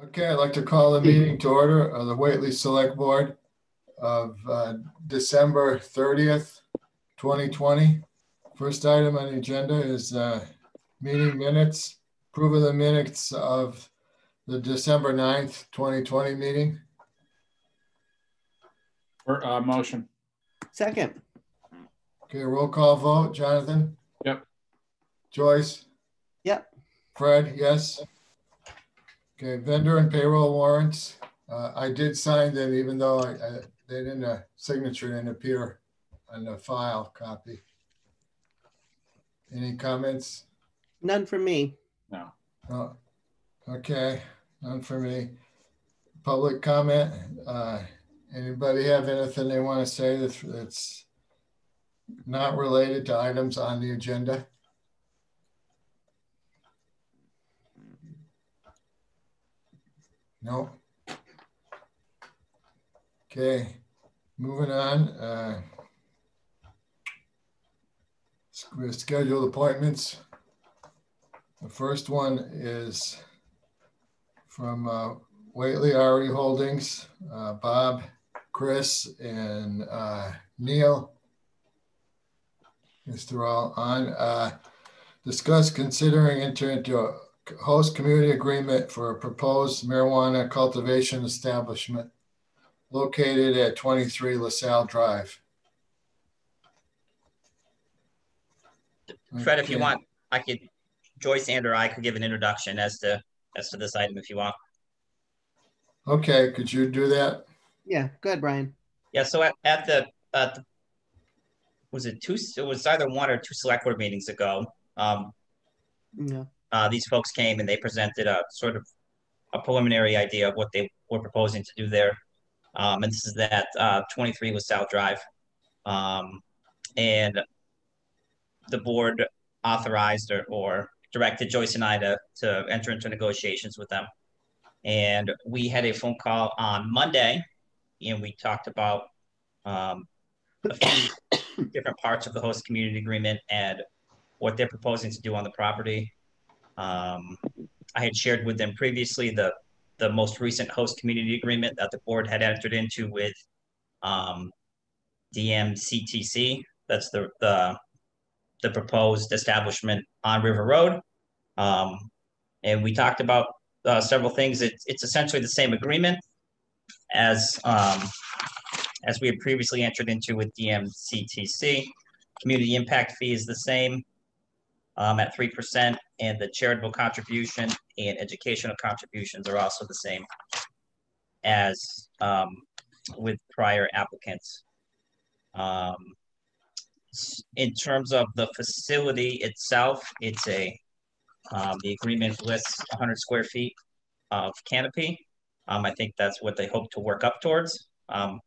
Okay, I'd like to call the meeting to order of the Whately Select Board of uh, December 30th, 2020. First item on the agenda is uh, meeting minutes, approve of the minutes of the December 9th, 2020 meeting. Or, uh, motion. Second, Okay, roll call vote. Jonathan? Yep. Joyce? Yep. Fred, yes. Okay, vendor and payroll warrants. Uh, I did sign them even though I, I, they didn't, uh, signature didn't appear on the file copy. Any comments? none for me. No. Oh, okay, none for me. Public comment, uh, anybody have anything they want to say that's, that's not related to items on the agenda? No. Okay, moving on, uh, scheduled appointments. The first one is from uh, Whately RE Holdings, uh, Bob, Chris, and uh, Neil. Mr. all on. Uh, Discuss considering entering into host community agreement for a proposed marijuana cultivation establishment located at 23 LaSalle Drive. Fred, if you want, I could, Joyce and or I could give an introduction as to, as to this item if you want. Okay, could you do that? Yeah, go ahead, Brian. Yeah, so at, at the, at the, was it two, it was either one or two select board meetings ago. Um, Yeah, uh, these folks came and they presented a sort of a preliminary idea of what they were proposing to do there. Um, and this is that, uh, twenty-three was South Drive. Um, and the board authorized or, or directed Joyce and I to, to enter into negotiations with them. And we had a phone call on Monday and we talked about, um, a few different parts of the host community agreement and what they're proposing to do on the property. Um, I had shared with them previously the, the most recent host community agreement that the board had entered into with, um, DMCTC. That's the, the, the proposed establishment on River Road. Um, and we talked about, uh, several things. It's, it's essentially the same agreement as, um, as we had previously entered into with DMCTC. Community impact fee is the same um, at three percent, and the charitable contribution and educational contributions are also the same as um, with prior applicants. Um, in terms of the facility itself, it's a um, the agreement lists 100 square feet of canopy. Um, I think that's what they hope to work up towards. Um,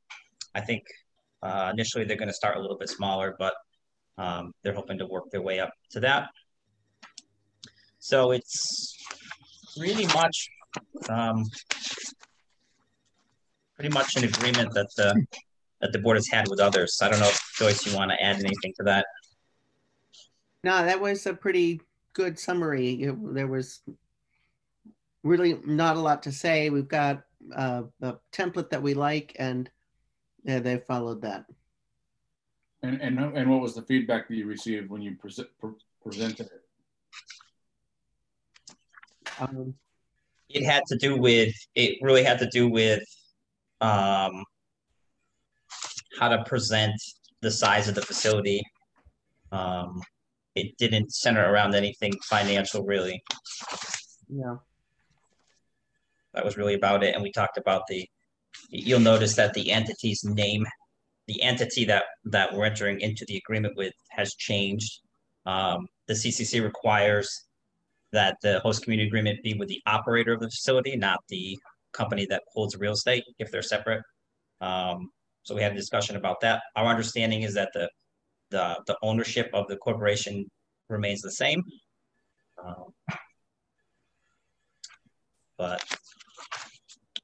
I think uh, initially they're going to start a little bit smaller, but um, they're hoping to work their way up to that. So it's really much, um, pretty much an agreement that the that the board has had with others. I don't know if Joyce, you want to add anything to that? no, that was a pretty good summary. It- There was really not a lot to say. We've got uh, a template that we like and yeah, they followed that. And, and, and what was the feedback that you received when you present, presented it? Um, It had to do with it. Really had to do with um, how to present the size of the facility. Um, it didn't center around anything financial, really. Yeah, that was really about it. And we talked about the, you'll notice that the entity's name, the entity that, that we're entering into the agreement with has changed. Um, the CCC requires that the host community agreement be with the operator of the facility, not the company that holds real estate, if they're separate. Um, so we had a discussion about that. Our understanding is that the, the, the ownership of the corporation remains the same. Um, But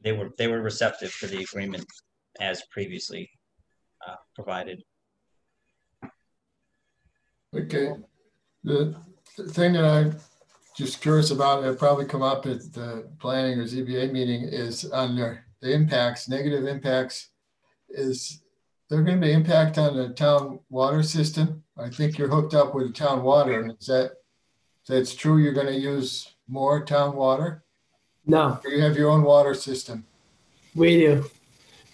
they were, they were receptive to the agreement as previously uh, provided. Okay, the thing that I'm just curious about, it'll probably come up at the planning or ZBA meeting is on the, the impacts, negative impacts. Is there gonna be impact on the town water system? I think you're hooked up with town water, and is that, that's true, you're gonna use more town water? No, Or you have your own water system? we do.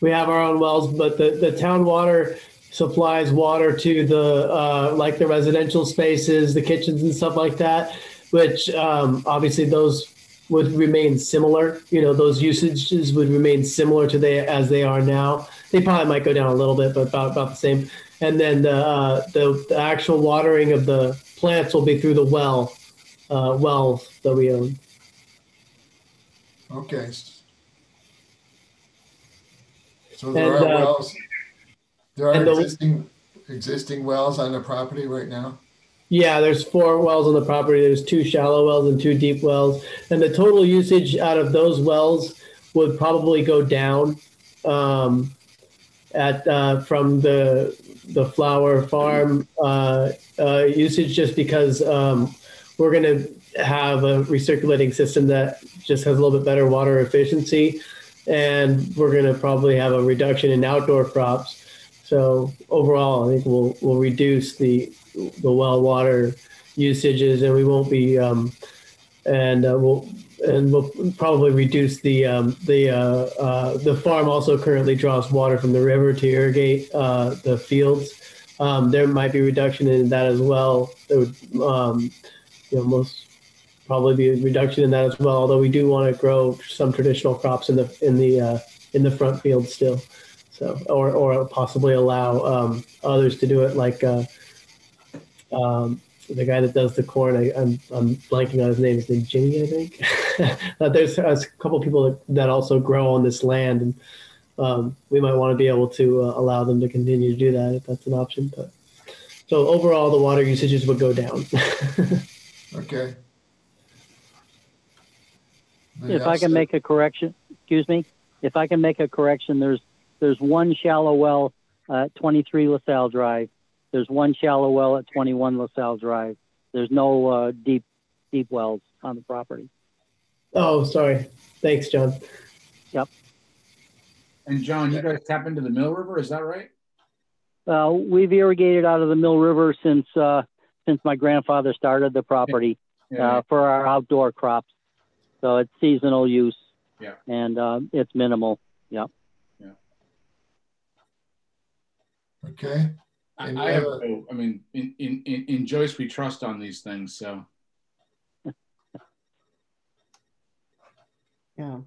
We have our own wells, but the, the town water supplies water to the, uh, like the residential spaces, the kitchens and stuff like that, which, um, obviously those would remain similar. You know, those usages would remain similar to they, as they are now. They probably might go down a little bit, but about, about the same. And then the, uh, the, the actual watering of the plants will be through the well, uh, wells that we own. Okay. So there are uh, wells, there are and the- existing, existing wells on the property right now? Yeah, there's four wells on the property. There's two shallow wells and two deep wells. And the total usage out of those wells would probably go down um, at uh, from the the flower farm uh, uh, usage just because um, we're going to have a recirculating system that just has a little bit better water efficiency. And we're going to probably have a reduction in outdoor crops. So overall, I think we'll we'll reduce the the well water usages, and we won't be um, and uh, we'll and we'll probably reduce the um, the uh, uh, the farm also currently draws water from the river to irrigate uh, the fields. Um, there might be reduction in that as well. Would um, you know most probably be a reduction in that as well. Although we do want to grow some traditional crops in the in the uh, in the front field still. So, or, or possibly allow um, others to do it, like uh, um, the guy that does the corn. I, I'm, I'm blanking on his name. His name Jimmy, I think. but there's a couple people that, that also grow on this land, and um, we might want to be able to uh, allow them to continue to do that if that's an option. But so overall, the water usages would go down. Okay. If I can make a correction, excuse me, if I can make a correction, there's, there's one shallow well at 23 LaSalle Drive. There's one shallow well at 21 LaSalle Drive. There's no uh, deep, deep wells on the property. oh, sorry. Thanks, John. Yep. And John, you guys tap into the Mill River, is that right? Uh, we've irrigated out of the Mill River since, uh, since my grandfather started the property uh, for our outdoor crops. So it's seasonal use. Yeah. And uh, it's minimal. Yeah. Yeah. Okay, I and I have, you have no- I mean, in, in, in in Joyce, we trust on these things, so. Yeah.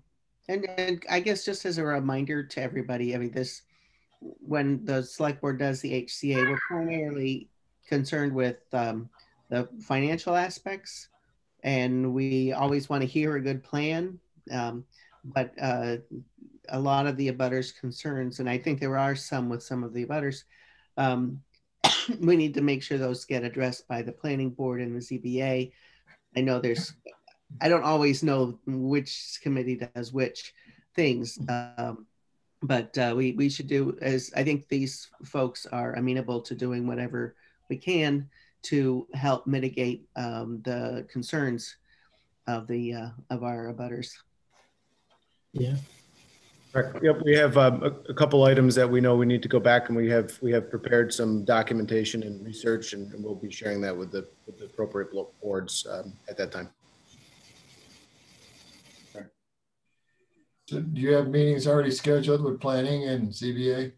And, and I guess just as a reminder to everybody, I mean, this, when the select board does the HCA, we're primarily concerned with um, the financial aspects. And we always want to hear a good plan. Um, but uh, a lot of the abutters concerns, and I think there are some with some of the abutters, um, we need to make sure those get addressed by the planning board and the ZBA. I know there's I don't always know which committee does which things. Um, but uh, we, we should do as I think these folks are amenable to doing whatever we can to help mitigate um, the concerns of the uh, of our abutters. Yeah. Correct. Yep, we have um, a a couple items that we know we need to go back and we have, we have prepared some documentation and research and and we'll be sharing that with the with the appropriate boards um, at that time. So do you have meetings already scheduled with planning and ZBA?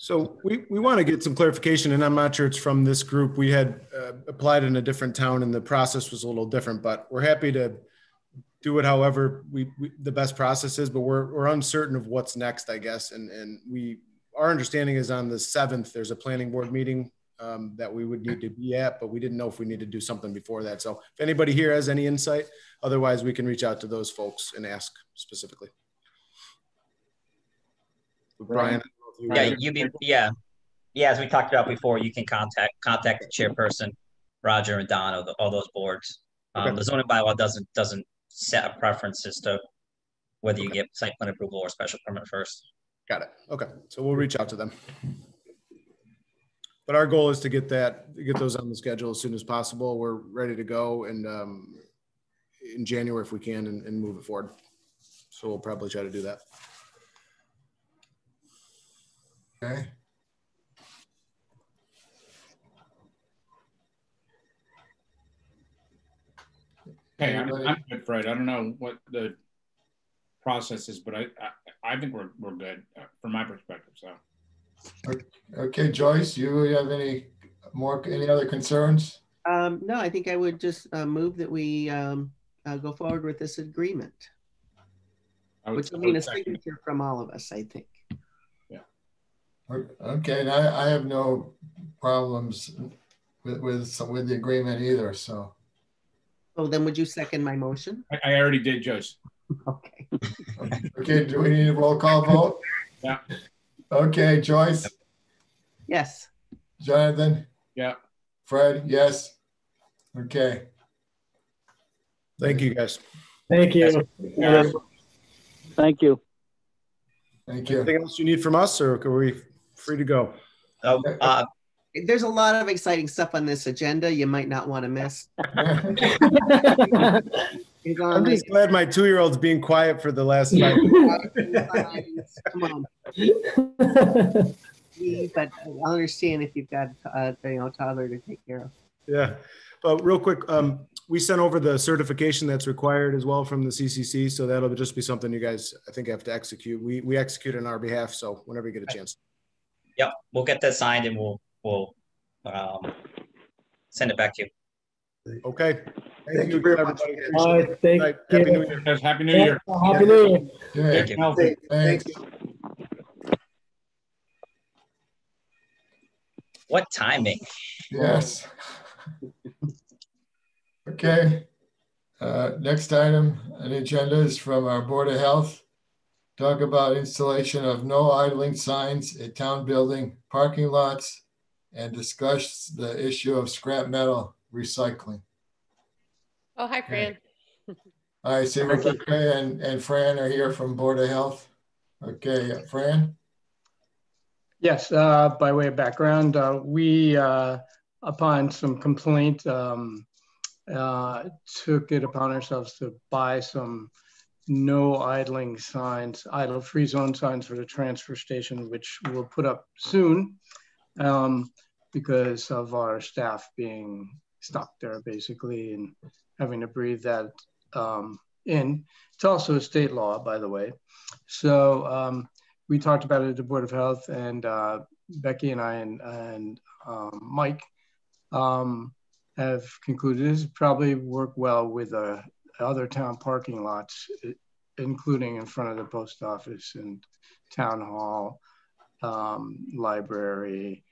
So we, we want to get some clarification and I'm not sure it's from this group. We had uh, applied in a different town and the process was a little different, but we're happy to do it however we, we the best process is, but we're, we're uncertain of what's next, I guess. And, and we, our understanding is on the seventh, there's a planning board meeting um, that we would need to be at, but we didn't know if we need to do something before that. So if anybody here has any insight, otherwise we can reach out to those folks and ask specifically. Brian. I don't know if you- Yeah, you be, yeah. Yeah, as we talked about before, you can contact, contact the chairperson, Roger and Don, all, the- all those boards. Um, Okay. the zoning bylaw doesn't, doesn't set a preference as to whether you Okay. get site plan approval or special permit first. Got it. Okay, so we'll reach out to them. but our goal is to get that, get those on the schedule as soon as possible. We're ready to go and, um, in January if we can and, and move it forward. So we'll probably try to do that. Okay. Okay, I'm, I'm good, Fred. I don't know what the process is, but I, I, I think we're, we're good uh, from my perspective, so. Okay, Joyce, you have any more, any other concerns? Um, no, I think I would just uh, move that we um, uh, go forward with this agreement, I would- which will I mean would a second. signature from all of us, I think. Okay, and I, I have no problems with, with, with the agreement either, so. Oh, then would you second my motion? I, I already did, Joyce. Okay. Okay, do we need a roll call vote? Yeah. Okay, Joyce, Yes. Jonathan, Yeah, Fred, yes. Okay, Thank you, guys. Thank you. Yeah. Thank you. thank you. Anything else you need from us or are we free to go? So, uh, There's a lot of exciting stuff on this agenda you might not want to miss. I'm just glad my two-year-old's being quiet for the last five. Come on, but I'll understand if you've got, uh, you know, toddler to take care of. Yeah, but real quick, um, we sent over the certification that's required as well from the CCC, so that'll just be something you guys, I think, have to execute. We, we execute on our behalf, so whenever you get a chance. Yep, we'll get that signed and we'll, we'll, um, send it back to you. Okay. Thank you very much. everybody. All Appreciate right, thank Right, Happy New. Year. guys, Happy New Year. Happy New Year. Okay, Get healthy. thanks. What timing? Yes. Okay. Uh, Next item on the agenda is from our Board of Health. Talk about installation of no idling signs at town building, parking lots, and discuss the issue of scrap metal recycling. Oh, hi, Fran. I see Rebecca and, and Fran are here from Board of Health. Okay, Fran? Yes, uh, by way of background, uh, we, uh, upon some complaint, um, uh, took it upon ourselves to buy some no idling signs, idle free zone signs for the transfer station, which we'll put up soon um, because of our staff being stuck there basically and having to breathe that um, in. It's also a state law, by the way. So um, we talked about it at the Board of Health, and uh, Becky and I and, and um, Mike um, have concluded this probably work well with uh, other town parking lots, including in front of the post office and town hall, um, library.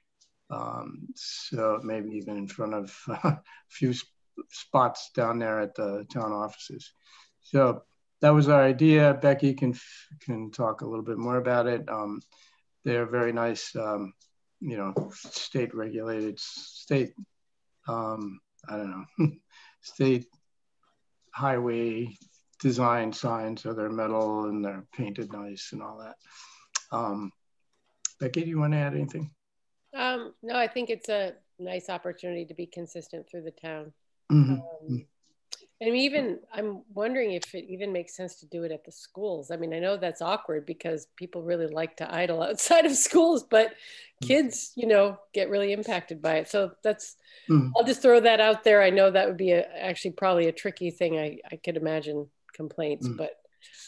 Um, so maybe even in front of a few sp- spots down there at the town offices. So that was our idea. Becky can can talk a little bit more about it. Um, they're very nice, um, you know, state regulated, state, um, I don't know, state highway design signs. So they're metal and they're painted nice and all that. Um, Becky, do you want to add anything? Um, no, I think it's a nice opportunity to be consistent through the town. Mhm. Um, and even, I'm wondering if it even makes sense to do it at the schools. I mean, I know that's awkward because people really like to idle outside of schools, but kids, you know, get really impacted by it. So that's, Mhm. I'll just throw that out there. I know that would be a, actually probably a tricky thing. I, I could imagine complaints, Mm. but,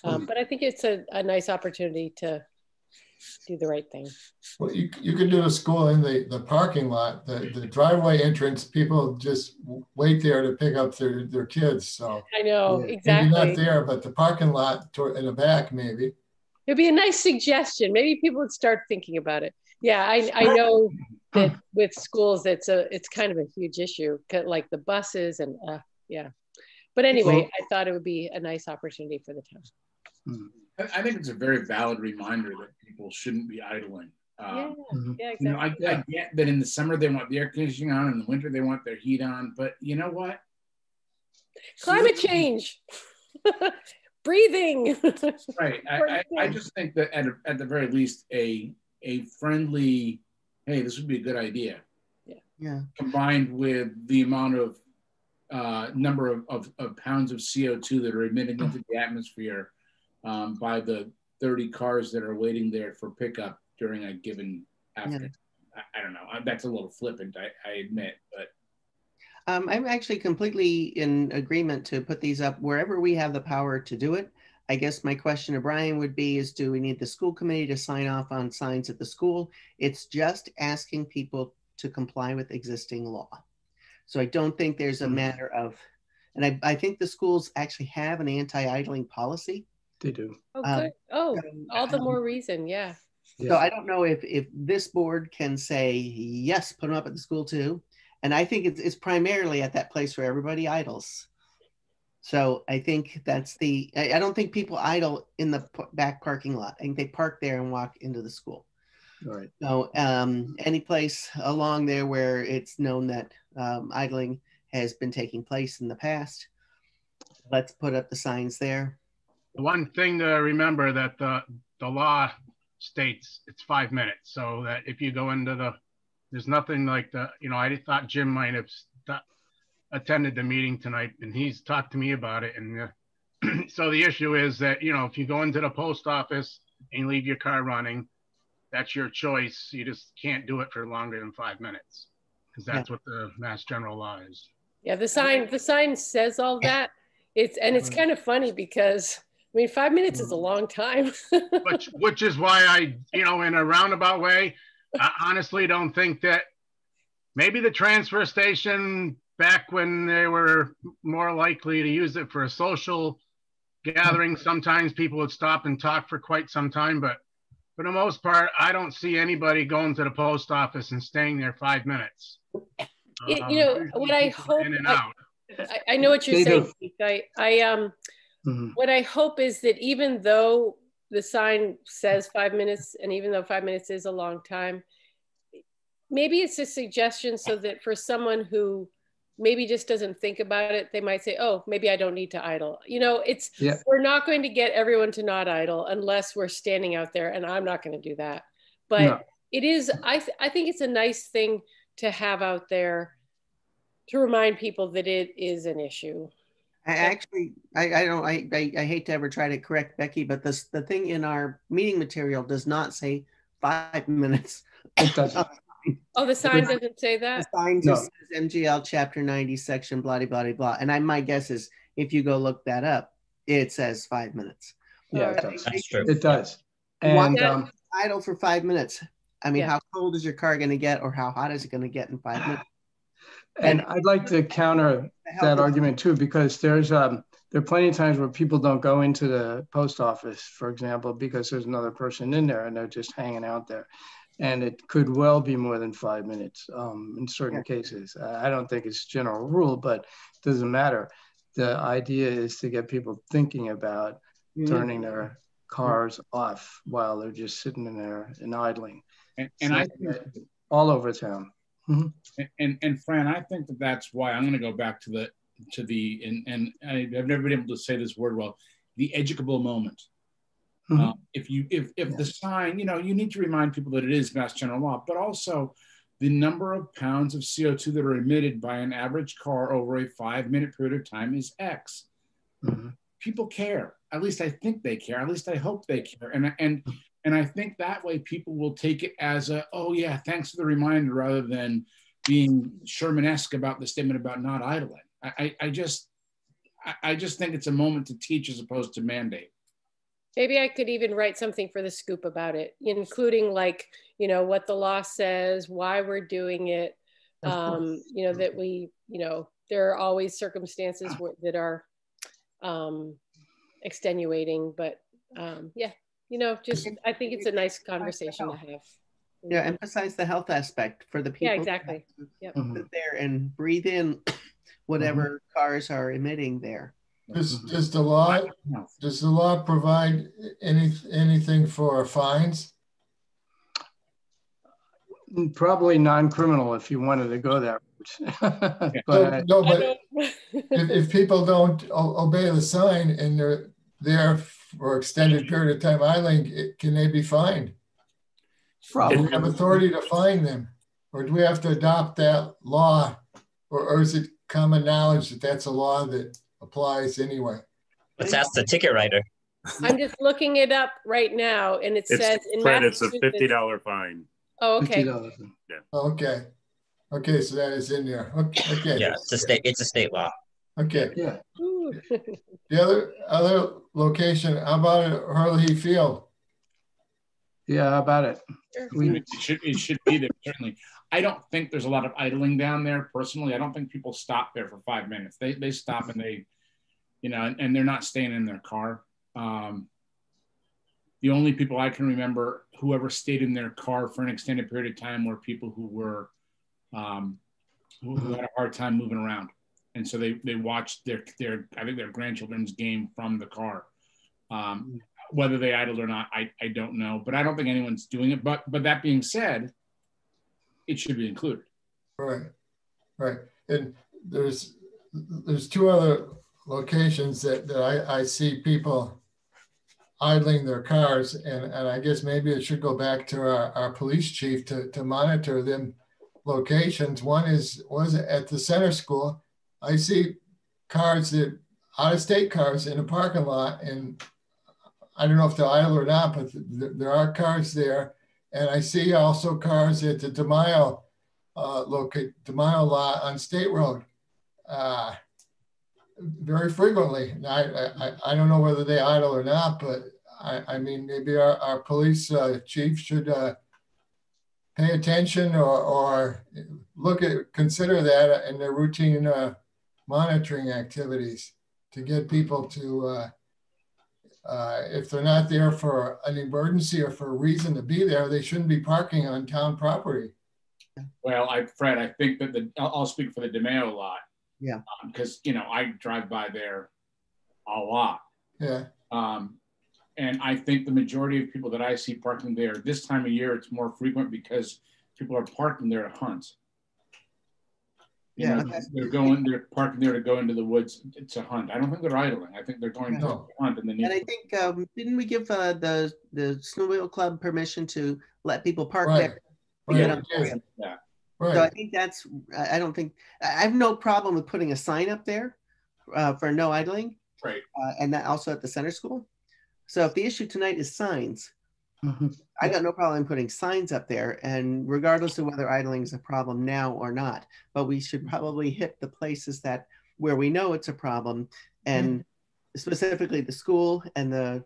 um, but I think it's a, a nice opportunity to do the right thing. Well, you, you could do a school in the, the parking lot, the, the driveway entrance, people just wait there to pick up their, their kids, so. I know, Yeah. Maybe exactly. not there, but the parking lot toward, in the back, maybe. It'd be a nice suggestion. Maybe people would start thinking about it. Yeah, I, I know that with schools, it's a it's kind of a huge issue, like the buses and uh, yeah. But anyway, I thought it would be a nice opportunity for the town. Mhm. I, I think it's a very valid reminder that people shouldn't be idling. Yeah, Um, Mhm. yeah, You know. I, I get that in the summer they want the air conditioning on, in the winter they want their heat on, but you know what? Climate change, breathing. Right. I, I, I just think that at, at the very least, a a friendly, hey, this would be a good idea. Yeah. Yeah. combined with the amount of uh, number of, of, of pounds of CO2 that are emitted into the atmosphere um, by the 30 cars that are waiting there for pickup during a given afternoon. I, I don't know. I- That's a little flippant, I, I admit, but Um, I'm actually completely in agreement to put these up wherever we have the power to do it. I guess my question to Brian would be is do we need the school committee to sign off on signs at the school? It's just asking people to comply with existing law. So I don't think there's a Mhm. matter of, and I, I think the schools actually have an anti-idling policy. They do. Oh, Um, good. Oh, So, all the um, more reason. Yeah. So I don't know if if this board can say yes, put them up at the school too, and I think it's it's primarily at that place where everybody idles. So I think that's the. I, I don't think people idle in the p- back parking lot. I think they park there and walk into the school. All right. So um, any place along there where it's known that um, idling has been taking place in the past, let's put up the signs there. The one thing to remember that the, the law states it's five minutes. So that if you go into the, there's nothing like the, you know, I thought Jim might have st- attended the meeting tonight and he's talked to me about it. And uh, so the issue is that, you know, if you go into the post office and leave your car running, that's your choice. You just can't do it for longer than five minutes because that's what the mass general law is. Yeah. The sign, the sign says all that. It's, and it's kind of funny because, I mean, five minutes is a long time. which which is why I, you know, in a roundabout way, I honestly don't think that maybe the transfer station back when they were more likely to use it for a social gathering, sometimes people would stop and talk for quite some time, but for the most part, I don't see anybody going to the post office and staying there five minutes. You- Um, you know, what I people In hope- and I- out. I, I know what you're They saying. I, I, um, Mhm. what I hope is that even though the sign says five minutes, and even though five minutes is a long time, maybe it's a suggestion so that for someone who maybe just doesn't think about it, they might say, "Oh, maybe I don't need to idle." You know, it's Yeah. we're not going to get everyone to not idle unless we're standing out there, and I'm not going to do that. But No. it is, I, th- I think it's a nice thing to have out there to remind people that it is an issue. I actually, I, I don't, I, I, I hate to ever try to correct Becky, but this, the thing in our meeting material does not say five minutes. It doesn't. Oh, the sign doesn't say that? The that? sign No. just says MGL chapter ninety section blah, blah, blah, blah. And I, my guess is if you go look that up, it says five minutes. Yeah, it does. That's true. It does. Why And not? um, Idle for five minutes. I mean, Yeah. how cold is your car gonna get or how hot is it gonna get in five minutes? And I'd like to counter that argument too, because there's um there are plenty of times where people don't go into the post office, for example, because there's another person in there and they're just hanging out there. And it could well be more than five minutes um, in certain cases. Uh, I don't think it's general rule, but it doesn't matter. The idea is to get people thinking about Mhm. turning their cars off while they're just sitting in there and idling. and, and I So, all over town. And and Fran, I think that that's why I'm going to go back to the to the and and I, I've never been able to say this word well, the educable moment. Mhm. Uh, if you if if the sign, you know, you need to remind people that it is Mass General Law, but also the number of pounds of CO2 that are emitted by an average car over a five minute period of time is X. Mhm. People care. At least I think they care. At least I hope they care. And and and I think that way people will take it as a oh yeah, thanks for the reminder, rather than being Sherman-esque about the statement about not idling. I I, I just I, I just think it's a moment to teach as opposed to mandate. Maybe I could even write something for the scoop about it, including like, you know, what the law says, why we're doing it. Um, you know, that we, you know, there are always circumstances where, that are um, extenuating, but um, yeah, you know, just, I think it's a nice conversation to have. Yeah, emphasize the health aspect for the people. Yeah, exactly. Yep. Mhm. Sit there and breathe in whatever cars are emitting there. Does, does the law, does the law provide any, anything for fines? Probably non-criminal if you wanted to go that route. but No, I but if, if people don't obey the sign and they're there for extended period of time idling, it- can they be fined? Do we have authority to fine them? or do we have to adopt that law? Or, or is it common knowledge that that's a law that applies anyway? Let's ask the ticket writer. I'm just looking it up right now and it It's, says in Fred, it's a fifty dollar fine. Oh, okay. $50. Okay. Okay, so that is in there. Okay, okay. Yeah, it's a state, it's a state law. Okay. Yeah. Ooh. The other, other location, how about at Hurley Field? Yeah, how about it? We, It should, it should be there, certainly. I don't think there's a lot of idling down there personally. I don't think people stop there for five minutes. They, they stop and they, you know, and, and they're not staying in their car. Um, the only people I can remember who ever stayed in their car for an extended period of time were people who were, um, who, who had a hard time moving around. And so they, they watched their, their, I think their grandchildren's game from the car. Um, whether they idled or not, I, I don't know, but I don't think anyone's doing it. But, but that being said, it should be included. Right, right. And there's, there's two other locations that, that I, I see people idling their cars and, and I guess maybe it should go back to our, our police chief to, to monitor them locations. One is, was at the center school. I see cars that, out of state cars in a parking lot and I don't know if they're idle or not, but th- there are cars there. And I see also cars at the DeMaio, uh, locate, DeMaio lot on State Road. Uh, very frequently. And I, I, I don't know whether they idle or not, but I, I mean, maybe our, our police uh, chief should uh, pay attention or, or look at, consider that in their routine uh, monitoring activities to get people to, uh, uh, if they're not there for an emergency or for a reason to be there, they shouldn't be parking on town property. Well, I, Fred, I think that the, I'll, I'll speak for the DeMayo lot. Yeah. Because, you know, I drive by there a lot. Yeah, Um, and I think the majority of people that I see parking there this time of year, it's more frequent because people are parking there to hunt. You Yeah, know, okay. they're going, they're parking there to go into the woods to hunt. I don't think they're idling. I think they're going to No. hunt and then. And I think, um, didn't we give, uh, the, the snowmobile club permission to let people park right. there? Right, Yeah. yes, Yeah. So I think that's, I I don't think, I I have no problem with putting a sign up there uh, for no idling. Right. Uh, and that also at the center school. So if the issue tonight is signs, Mhm. I got no problem putting signs up there and regardless of whether idling is a problem now or not, but we should probably hit the places that, where we know it's a problem and specifically the school and the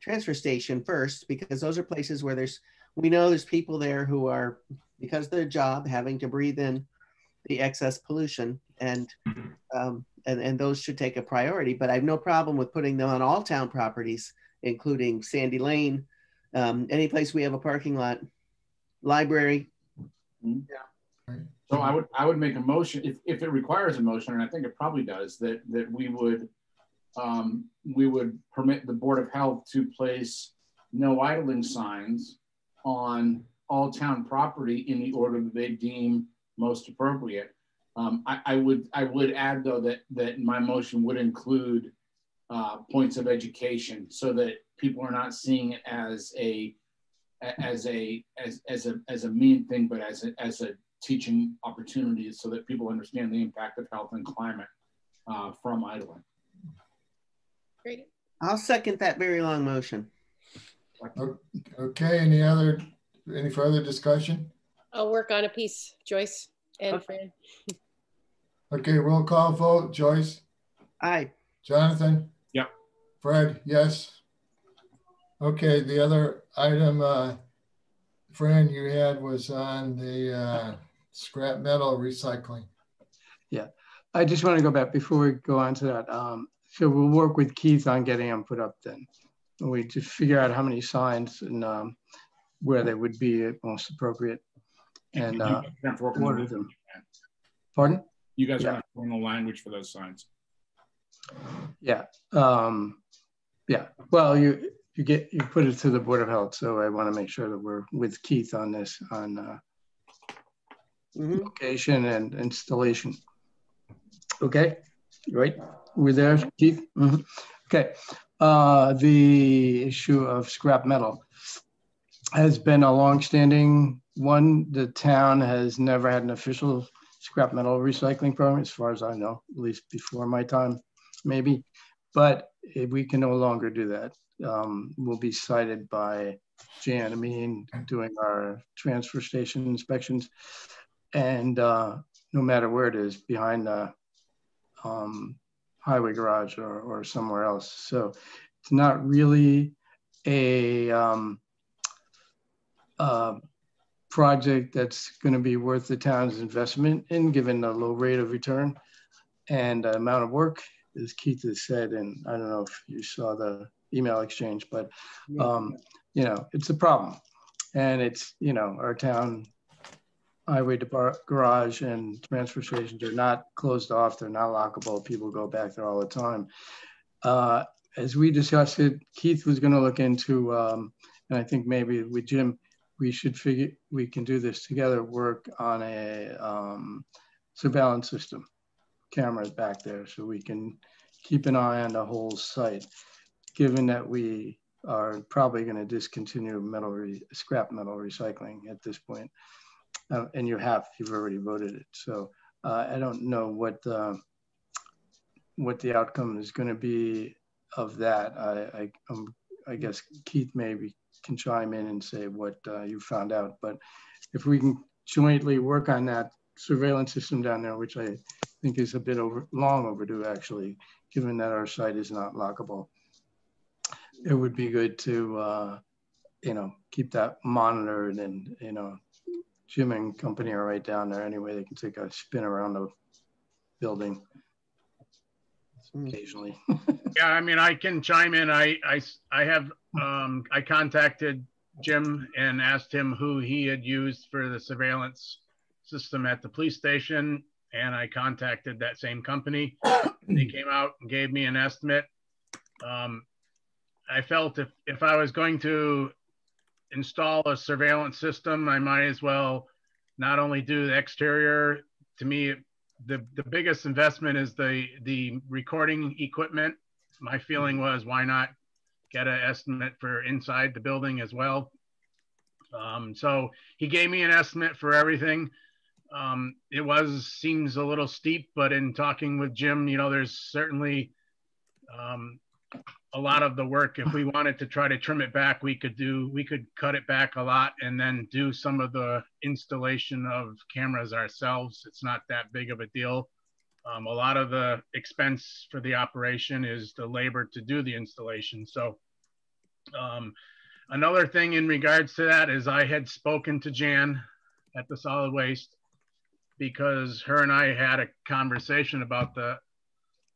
transfer station first, because those are places where there's, we know there's people there who are, because of their job, having to breathe in the excess pollution and, um, and, and those should take a priority, but I have no problem with putting them on all town properties, including Sandy Lane, um, any place we have a parking lot, library. Yeah. So I would, I would make a motion, if, if it requires a motion, and I think it probably does, that, that we would, um, we would permit the Board of Health to place no idling signs on all town property in the order that they deem most appropriate. Um, I, I would, I would add though that, that my motion would include uh, points of education so that people are not seeing it as a, as a, as, as a, as a mean thing, but as a, as a teaching opportunity, so that people understand the impact of health and climate uh, from idling. Great. I'll second that very long motion. Okay, any other, any further discussion? I'll work on a piece, Joyce and Fran. Okay, roll call vote. Joyce, Aye. Jonathan? Yep. Fred, yes. Okay, the other item, uh, Fran, you had was on the, uh, scrap metal recycling. Yeah, I just want to go back before we go on to that. Um, so we'll work with Keith on getting them put up then. We just figure out how many signs and um, where they would be most appropriate. And uh, You have to work on the order them. pardon? You guys Yeah. are on the language for those signs. Yeah. Um, yeah. Well, you you get you put it to the Board of Health, so I want to make sure that we're with Keith on this on uh, Mhm. location and installation. Okay, right? We're there, Keith? Mhm. Okay. Uh, the issue of scrap metal. has been a longstanding one. The town has never had an official scrap metal recycling program, as far as I know, at least before my time, maybe. But we can no longer do that. Um, we'll be cited by Jan Amin doing our transfer station inspections. And uh, no matter where it is, behind the um, highway garage or, or somewhere else. So it's not really a um, uh, project that's going to be worth the town's investment in, given the low rate of return and amount of work, as Keith has said. And I don't know if you saw the email exchange, but um, you know, it's a problem. And it's, you know, our town highway depart, garage and transfer stations are not closed off. They're not lockable. People go back there all the time. Uh, as we discussed it, Keith was going to look into, um, and I think maybe with Jim, we should figure we can do this together. Work on a um, surveillance system, cameras back there, so we can keep an eye on the whole site. Given that we are probably going to discontinue metal scrap metal recycling at this point uh, and you have, you've already voted it. So uh, I don't know what the, what the outcome is going to be of that. I, I, um, I guess Keith maybe can chime in and say what uh, you found out. But if we can jointly work on that surveillance system down there, which I think is a bit over long overdue, actually, given that our site is not lockable, it would be good to, uh, you know, keep that monitored and, you know, Jim and company are right down there anyway. They can take a spin around the building occasionally. yeah, I mean, I can chime in. I I, I have um, I contacted Jim and asked him who he had used for the surveillance system at the police station, and I contacted that same company. they came out and gave me an estimate. Um, I felt if if I was going to install a surveillance system, I might as well not only do the exterior. To me, the the biggest investment is the the recording equipment. My feeling was why not get an estimate for inside the building as well. Um, so he gave me an estimate for everything. Um, it was seems a little steep, but in talking with Jim, you know, there's certainly um, a lot of the work. If we wanted to try to trim it back we could do we could cut it back a lot and then do some of the installation of cameras ourselves. It's not that big of a deal. Um, a lot of the expense for the operation is the labor to do the installation. So um, another thing in regards to that is i had spoken to jan at the solid waste because her and i had a conversation about the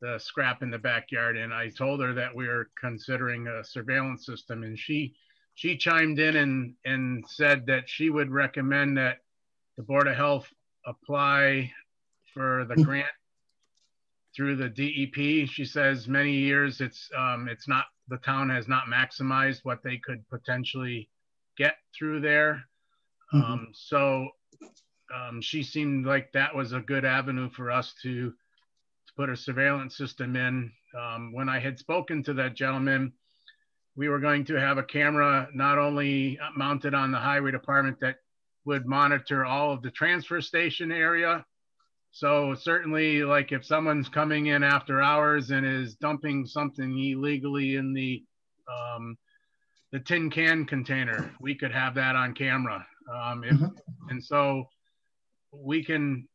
the scrap in the backyard and I told her that we were considering a surveillance system and she she chimed in and and said that she would recommend that the Board of Health apply for the grant through the DEP. She says many years it's um, it's not the town has not maximized what they could potentially get through there. Mm-hmm. Um, so um, she seemed like that was a good avenue for us to put a surveillance system in. Um, when I had spoken to that gentleman, we were going to have a camera not only mounted on the highway department that would monitor all of the transfer station area. So certainly like if someone's coming in after hours and is dumping something illegally in the um, the tin can container, we could have that on camera. Um, if, mm-hmm. And so we can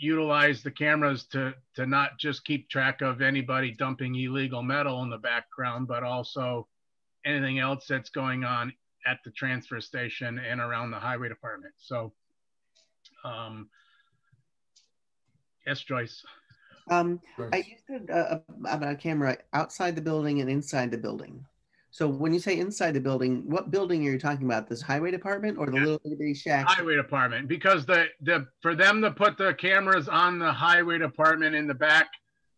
utilize the cameras to to not just keep track of anybody dumping illegal metal in the background, but also anything else that's going on at the transfer station and around the highway department. So, um, yes, Joyce. Um, I used a, a, a camera outside the building and inside the building. So when you say inside the building, what building are you talking about? This highway department or the yeah. little bitty shack? Highway department, because the the for them to put the cameras on the highway department in the back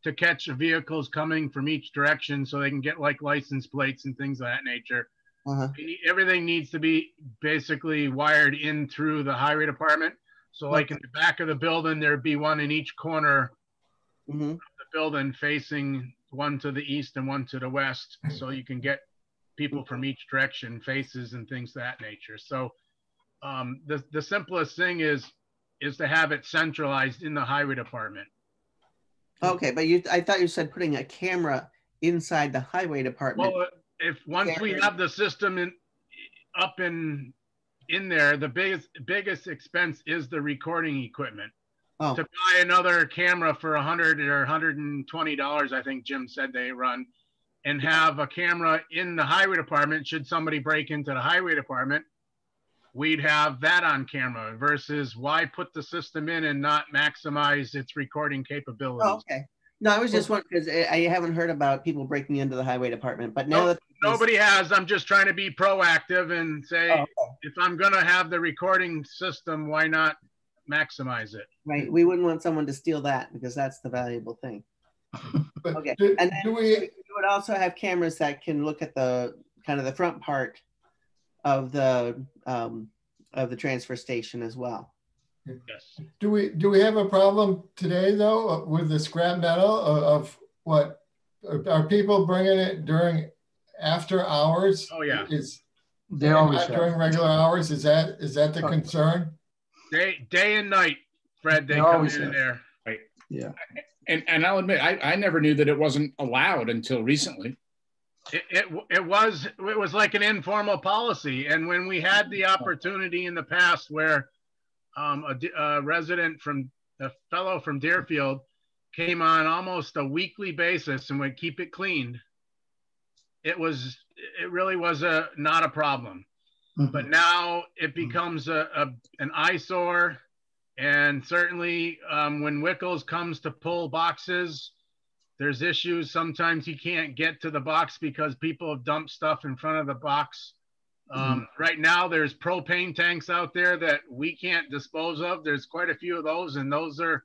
to catch vehicles coming from each direction, so they can get like license plates and things of that nature. Uh-huh. Everything needs to be basically wired in through the highway department. So, like in the back of the building, there'd be one in each corner mm-hmm. of the building facing one to the east and one to the west, so you can get people from each direction, faces and things of that nature. So um, the, the simplest thing is, is to have it centralized in the highway department. Okay, but you, I thought you said putting a camera inside the highway department. Well, if once we have the system in up in in there, the biggest biggest expense is the recording equipment. Oh. To buy another camera for a hundred or hundred and twenty dollars, I think Jim said they run, and have a camera in the highway department. Should somebody break into the highway department, we'd have that on camera. Versus why put the system in and not maximize its recording capabilities? Oh, okay. No, I was just wondering because I haven't heard about people breaking into the highway department, but now No, that Nobody has. I'm just trying to be proactive and say, Oh, okay. if I'm gonna have the recording system, why not maximize it? right, we wouldn't want someone to steal that because that's the valuable thing. Okay, do, and then do we, you would also have cameras that can look at the kind of the front part of the um, of the transfer station as well. Yes. do we, do we have a problem today though uh, with the scrap metal of, of what? Are are people bringing it during, after hours? Oh, yeah. Is, They always not have. during regular hours? Is that, is that the Oh. concern? Day, day and night, Fred, they They come always in have. there. Yeah. And, and I'll admit, I, I never knew that it wasn't allowed until recently. It, it, it was, it was like an informal policy. And when we had the opportunity in the past where um, a, d- a resident from, a fellow from Deerfield came on almost a weekly basis and would keep it cleaned, it was, it really was a, not a problem. but now it becomes a, a an eyesore and certainly um, when wickles comes to pull boxes there's issues. Sometimes he can't get to the box because people have dumped stuff in front of the box. Um, right now there's propane tanks out there that we can't dispose of. There's quite a few of those and those are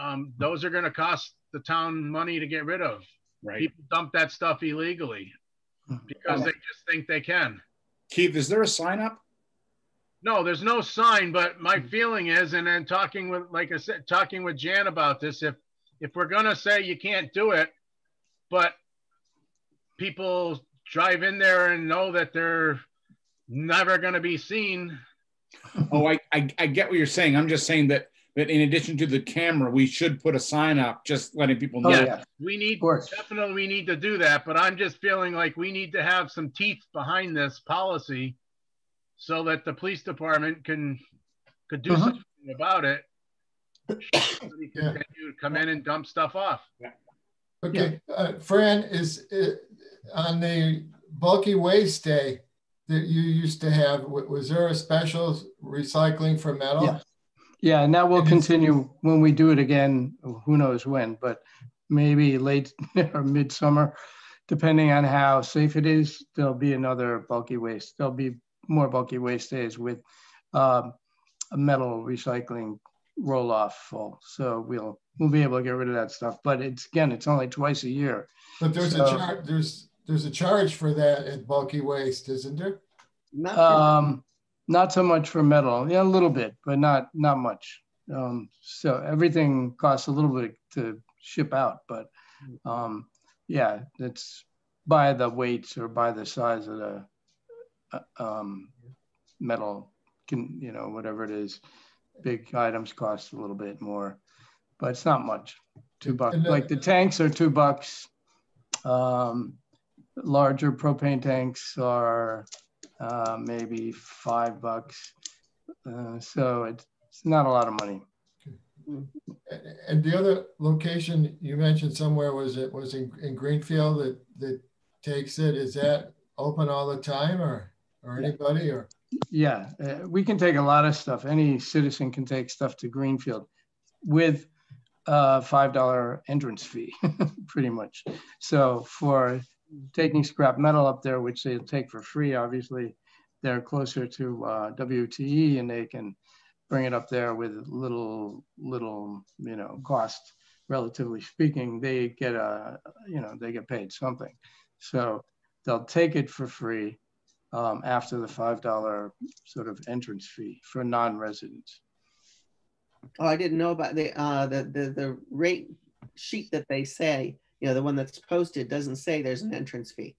um, those are going to cost the town money to get rid of. Right. people dump that stuff illegally because they just think they can. Keith, is there a sign up? No, there's no sign, but my hmm. feeling is, and then talking with, like I said, talking with Jan about this, if if we're gonna say you can't do it, but people drive in there and know that they're never gonna be seen. Oh, I, I, I get what you're saying. I'm just saying that, that in addition to the camera, we should put a sign up, just letting people oh, know. Oh, Yeah. yeah. We need definitely we need to do that, but I'm just feeling like we need to have some teeth behind this policy so that the police department can could do Mhm. something about it. Somebody Yeah. continue to come in and dump stuff off. Okay, uh, Fran, is, uh, on the bulky waste day that you used to have, was there a special recycling for metal? Yeah. Yeah, and that will It is- continue when we do it again, who knows when, but maybe late or midsummer, depending on how safe it is, there'll be another bulky waste. There'll be more bulky waste days with um, a metal recycling roll off full. So we'll, we'll be able to get rid of that stuff. But it's, again, it's only twice a year. But there's a char, there's, there's a charge for that at bulky waste, isn't there? Not Um, not so much for metal, yeah, a little bit, but not, not much. Um, so everything costs a little bit to ship out, but, um, yeah, it's by the weights or by the size of the, um, metal, can, you know, whatever it is. Big items cost a little bit more, but it's not much. Two bucks, uh, like the tanks are two bucks. Um, larger propane tanks are, uh, maybe five bucks. Uh, so it's, it's not a lot of money. And the other location you mentioned somewhere was it was in, in Greenfield that, that takes it. Is that open all the time or, or anybody or? Yeah, uh, we can take a lot of stuff. Any citizen can take stuff to Greenfield with a five dollar entrance fee, pretty much. So for taking scrap metal up there, which they'll take for free, obviously, they're closer to uh, WTE and they can bring it up there with little, little, you know, cost, relatively speaking. They get a, you know, they get paid something. So they'll take it for free um, after the five dollar sort of entrance fee for non-residents. Oh, I didn't know about the, uh, the, the, the rate sheet that they say, you know, the one that's posted doesn't say there's an entrance fee.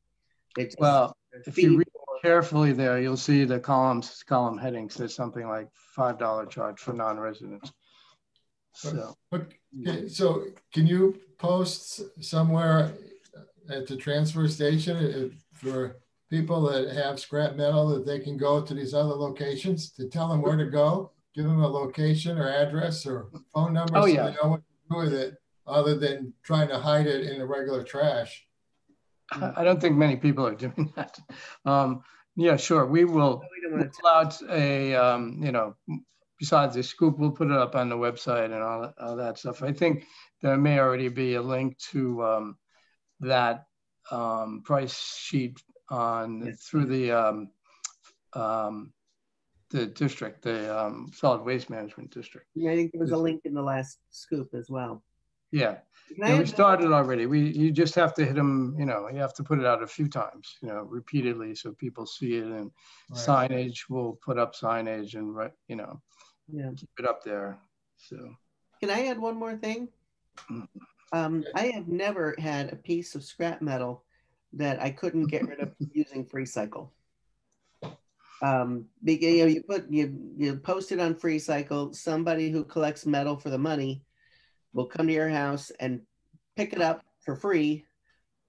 It's, Well, if you read carefully there, you'll see the columns, column heading says something like $5 charge for non-residents. So, Okay, so can you post somewhere at the transfer station if- for people that have scrap metal that they can go to these other locations to tell them where to go? Give them a location or address or phone number Oh, so yeah. they know what to do with it, other than trying to hide it in the regular trash. I I don't think many people are doing that. Um, yeah, sure. We will We don't we'll want to pull out a, um, you know, besides the scoop, we'll put it up on the website and all, that- all that stuff. I think there may already be a link to um, that um, price sheet on through the um, um, the district, the um, solid waste management district. I think there was a link in the last scoop as well. Yeah, Can I Yeah, we add- started already. We, you just have to hit them, you know, you have to put it out a few times, you know, repeatedly so people see it and Right. signage, we'll put up signage and, right, you know, Yeah. keep it up there. So, Can I add one more thing? Um, I have never had a piece of scrap metal that I couldn't get rid of using free cycle. Um, you know, you put you you post it on free cycle. Somebody who collects metal for the money will come to your house and pick it up for free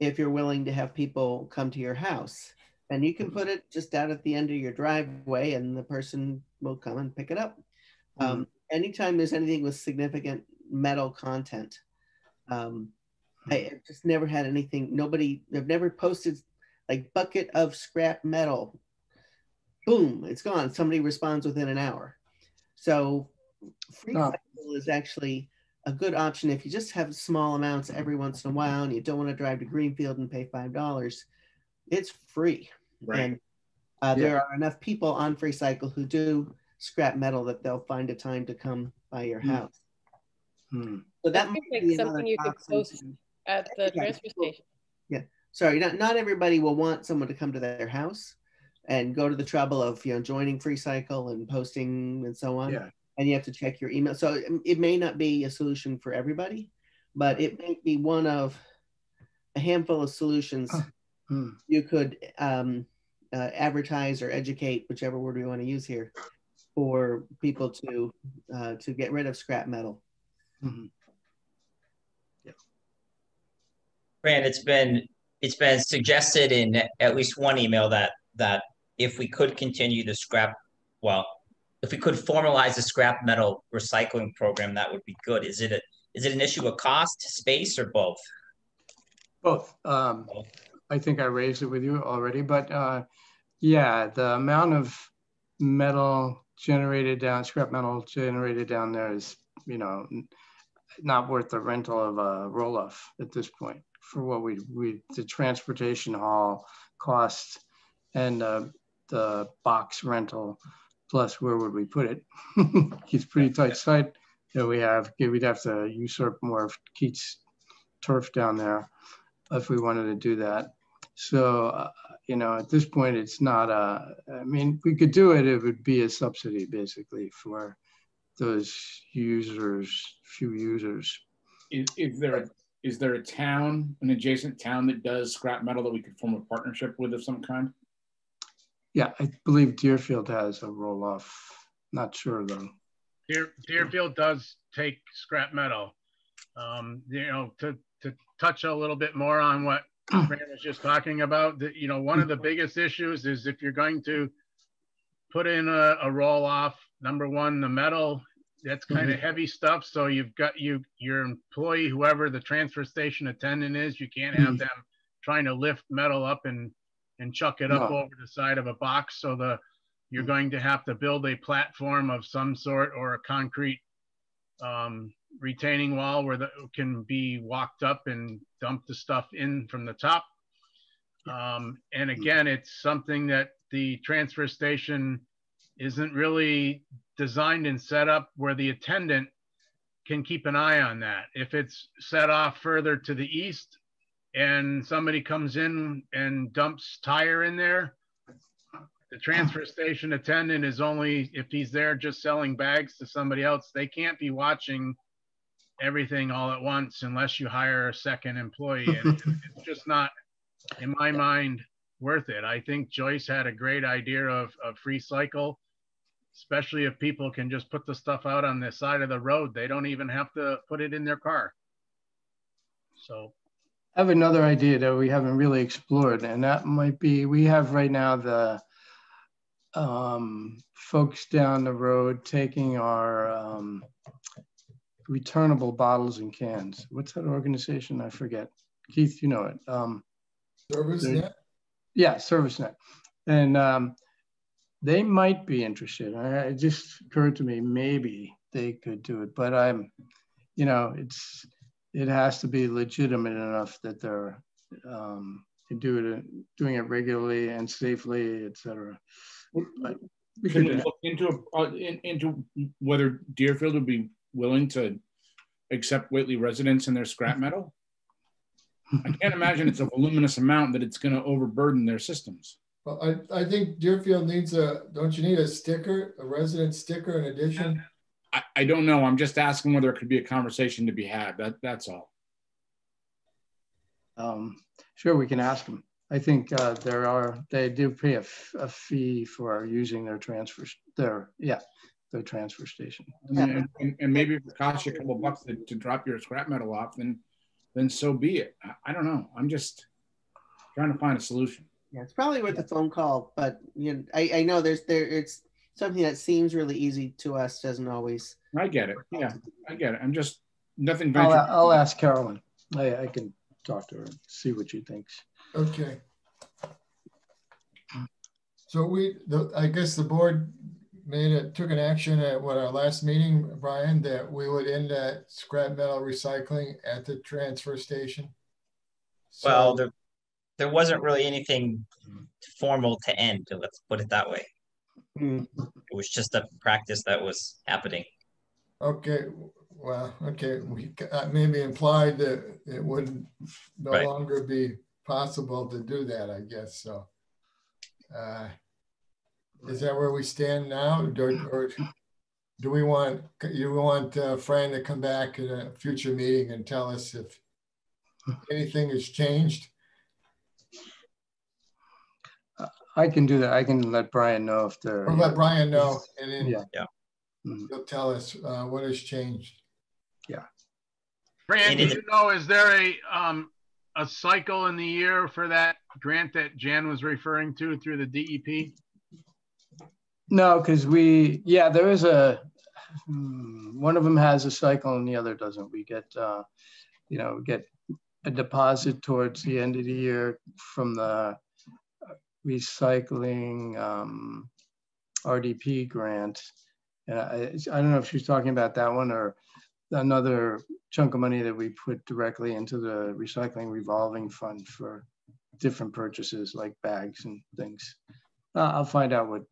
if you're willing to have people come to your house. And you can put it just out at the end of your driveway, and the person will come and pick it up. Um, anytime there's anything with significant metal content, um, I I've just never had anything. Nobody, I've never posted like bucket of scrap metal. Boom, it's gone. Somebody responds within an hour. So free Oh. cycle is actually a good option if you just have small amounts every once in a while and you don't want to drive to Greenfield and pay five dollars. It's free, Right. and uh, there are enough people on free cycle who do scrap metal that they'll find a time to come by your Hmm. house. hmm. So that That might like be something you could option post to- at the Yeah. transfer station. Yeah, sorry, not not everybody will want someone to come to their house and go to the trouble of you know joining free cycle and posting and so on. Yeah. And you have to check your email. So it, it may not be a solution for everybody, but it may be one of a handful of solutions Hmm. you could um, uh, advertise or educate, whichever word we want to use here, for people to uh, to get rid of scrap metal. Mhm. Fran, it's been, it's been suggested in at least one email that, that if we could continue the scrap, well, if we could formalize the scrap metal recycling program, that would be good. Is it a, is it an issue of cost, space, or both? Both. Um, I think I raised it with you already, but uh, yeah, the amount of metal generated down, scrap metal generated down there is, you know, not worth the rental of a roll off at this point for what we, we, the transportation haul costs and uh, the box rental, plus where would we put it? It's pretty tight site that we have. We'd have to usurp more of Keith's turf down there if we wanted to do that. So, uh, you know, at this point, it's not a, I mean, we could do it, it would be a subsidy basically for those users, few users. Is, is there, a- is there a town, an adjacent town that does scrap metal that we could form a partnership with of some kind? Yeah, I believe Deerfield has a roll off. Not sure though. Deer, Deerfield does take scrap metal. Um, you know, to, to touch a little bit more on what Fran was just talking about, that, you know, one of the biggest issues is if you're going to put in a, a roll off, number one, the metal, that's kind of heavy stuff. So you've got you, your employee, whoever the transfer station attendant is, you can't have them trying to lift metal up and, and chuck it up over the side of a box. So the, you're going to have to build a platform of some sort or a concrete um, retaining wall where the can be walked up and dump the stuff in from the top. Um, and again, it's something that the transfer station isn't really designed and set up where the attendant can keep an eye on that. If it's set off further to the east and somebody comes in and dumps tire in there, the transfer station attendant is only, if he's there just selling bags to somebody else, they can't be watching everything all at once unless you hire a second employee. And it's just not, in my mind, worth it. I think Joyce had a great idea of, of free cycle, especially if people can just put the stuff out on the side of the road. They don't even have to put it in their car. So I have another idea that we haven't really explored, and that might be we have right now the um, folks down the road taking our um, returnable bottles and cans. What's that organization? I forget. Keith, you know it. Um, ServiceNet? Yeah, ServiceNet. And um, they might be interested. I, it just occurred to me maybe they could do it, but I'm, you know, it's it has to be legitimate enough that they're um, do it, doing it regularly and safely, et cetera. But we Can could look into, uh, in, into whether Deerfield would be willing to accept Whately residents and their scrap metal? I can't imagine it's a voluminous amount that it's gonna overburden their systems. Well, I, I think Deerfield needs a, don't you need a sticker, a resident sticker in addition? I, I don't know, I'm just asking whether it could be a conversation to be had, that, that's all. Um, sure, we can ask them. I think uh, there are, they do pay a, f- a fee for using their transfer, their, yeah, their transfer station. And, and, and maybe if it costs you a couple bucks to, to drop your scrap metal off, then, then so be it. I, I don't know, I'm just trying to find a solution. Yeah, it's probably worth a phone call, but you know, I, I know there's there it's something that seems really easy to us doesn't always. I get it, yeah, I get it, I'm just, nothing I'll. I'll ask Carolyn. I, I can talk to her, and see what she thinks. Okay. So we, the, I guess the board made it, took an action at what our last meeting, Brian, that we would end that scrap metal recycling at the transfer station. So- Well, there, there wasn't really anything formal to end, let's put it that way. Hmm. It was just a practice that was happening. Okay, well, okay, we maybe implied that it wouldn't no Right. longer be possible to do that, I guess, so. Uh, Is that where we stand now, or, or do we want, you want uh, Fran to come back at a future meeting and tell us if anything has changed? I can do that. I can let Brian know if they're. Or let Brian know, and then Yeah. Yeah. Mhm. he'll tell us uh, what has changed. Yeah. Brian, do you know, is there a, um, a cycle in the year for that grant that Jan was referring to through the DEP? No, because we, yeah, there is a, hmm, one of them has a cycle and the other doesn't. We get, uh, you know, get a deposit towards the end of the year from the recycling um, RDP grant. And I, I don't know if she's talking about that one or another chunk of money that we put directly into the recycling revolving fund for different purchases like bags and things. Uh, I'll find out what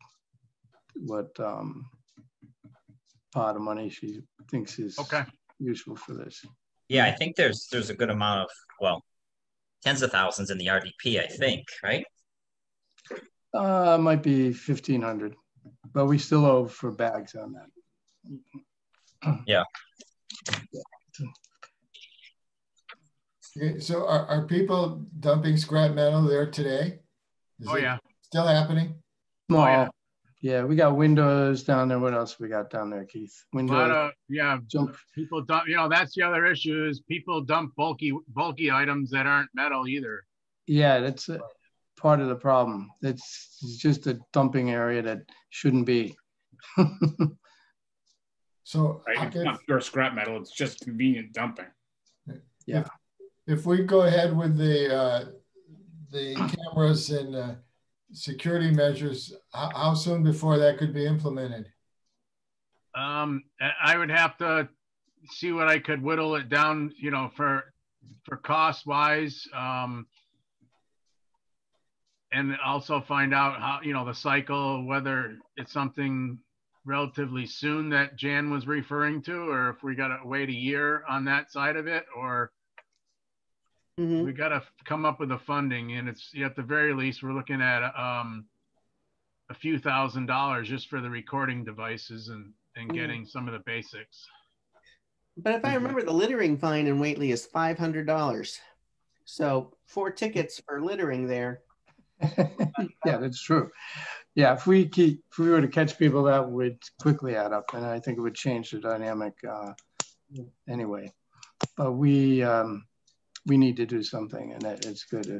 what um, pot of money she thinks is Okay. useful for this. Yeah, I think there's, there's a good amount of, well, tens of thousands in the RDP, I think, right? Uh, might be fifteen hundred, but we still owe for bags on that. Okay, So are, are people dumping scrap metal there today? Is Oh, yeah. Still happening? Small. yeah. yeah. we got windows down there. What else we got down there, Keith? A lot Windows, of, yeah, jump. people dump, you know, that's the other issue is people dump bulky, bulky items that aren't metal either. Yeah, that's uh, part of the problem. It's, it's just a dumping area that shouldn't be. So Right, it's guess not pure scrap metal, it's just convenient dumping. Yeah. If we go ahead with the, uh, the cameras and, uh, security measures, how, how soon before that could be implemented? Um, I- I would have to see what I could whittle it down, you know, for, for cost wise. Um, and also find out how, you know, the cycle, whether it's something relatively soon that Jan was referring to, or if we gotta wait a year on that side of it, or Mhm. we gotta come up with the funding and it's, at the very least, we're looking at, um, a few thousand dollars just for the recording devices and, and Mm. getting some of the basics. But if I remember, the littering fine in Whately is five hundred dollars. So four tickets for littering there yeah, that's true. Yeah, if we keep, if we were to catch people, that would quickly add up, and I think it would change the dynamic uh, anyway. But we um, we need to do something, and it, it's good. To,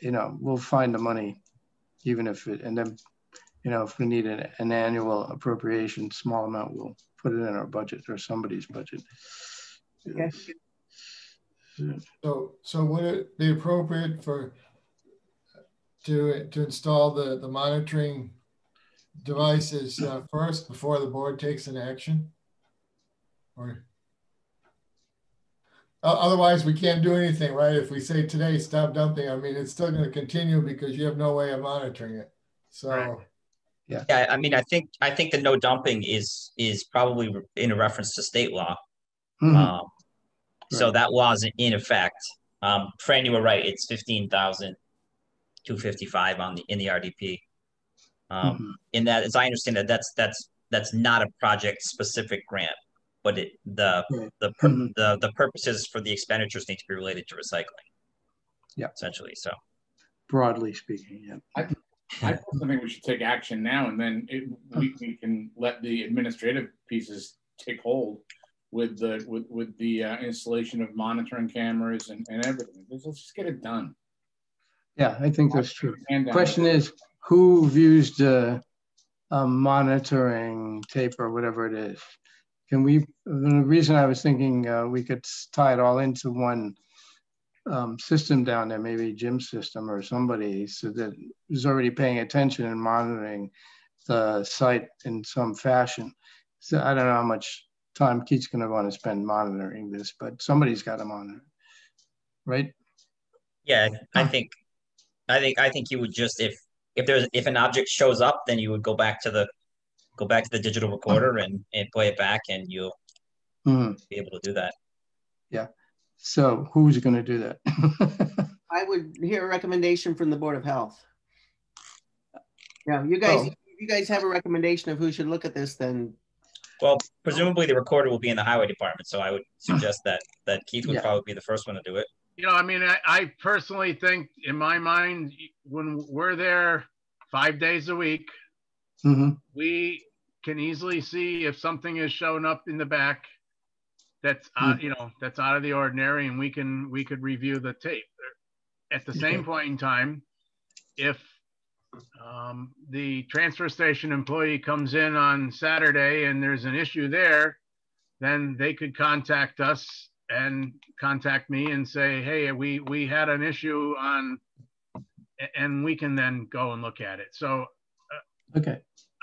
you know, we'll find the money, even if it, and then, you know, if we need an, an annual appropriation, small amount, we'll put it in our budget or somebody's budget. Okay. So, so would it be appropriate for to to install the the monitoring devices uh, first before the board takes an action? Or otherwise, we can't do anything, right? If we say today stop dumping, I mean, it's still going to continue because you have no way of monitoring it. So. Right. Yeah. Yeah, I mean, I think I think the no dumping is is probably in a reference to state law. Mhm. Um, so that law is in effect. Um, Fran, you were right. It's fifteen thousand two fifty five on the in the RDP. Um, Mhm. in that, as I understand it, that's that's that's not a project specific grant, but it the Right. the pur- Mhm. the the purposes for the expenditures need to be related to recycling. Yeah. essentially. So Broadly speaking, yeah. I personally think we should take action now and then it, we, we can let the administrative pieces take hold with the, with, with the uh, installation of monitoring cameras and, and everything. Let's, let's just get it done. Yeah, I think that's true. Hand down. Question is, who views the um, monitoring tape or whatever it is? Can we, the reason I was thinking uh, we could tie it all into one um, system down there, maybe Jim's system or somebody, so that is already paying attention and monitoring the site in some fashion. So I don't know how much time Keith's gonna want to spend monitoring this, but somebody's got to monitor, right? yeah, I think I think I think you would just if if there's if an object shows up, then you would go back to the go back to the digital recorder and and play it back, and you'll Mhm. be able to do that. Yeah. So who's going to do that? I would hear a recommendation from the Board of Health. Yeah, you guys, Oh. if you guys have a recommendation of who should look at this, then Well, presumably the recorder will be in the highway department, so I would suggest that that Keith would Yeah. probably be the first one to do it. You know, I mean, I, I personally think in my mind, when we're there five days a week, Mhm. we can easily see if something is showing up in the back that's uh, you know that's out of the ordinary and we can we could review the tape at the same Okay. point in time if um, the transfer station employee comes in on saturday and there's an issue there then they could contact us and contact me and say hey we we had an issue on and we can then go and look at it so Okay.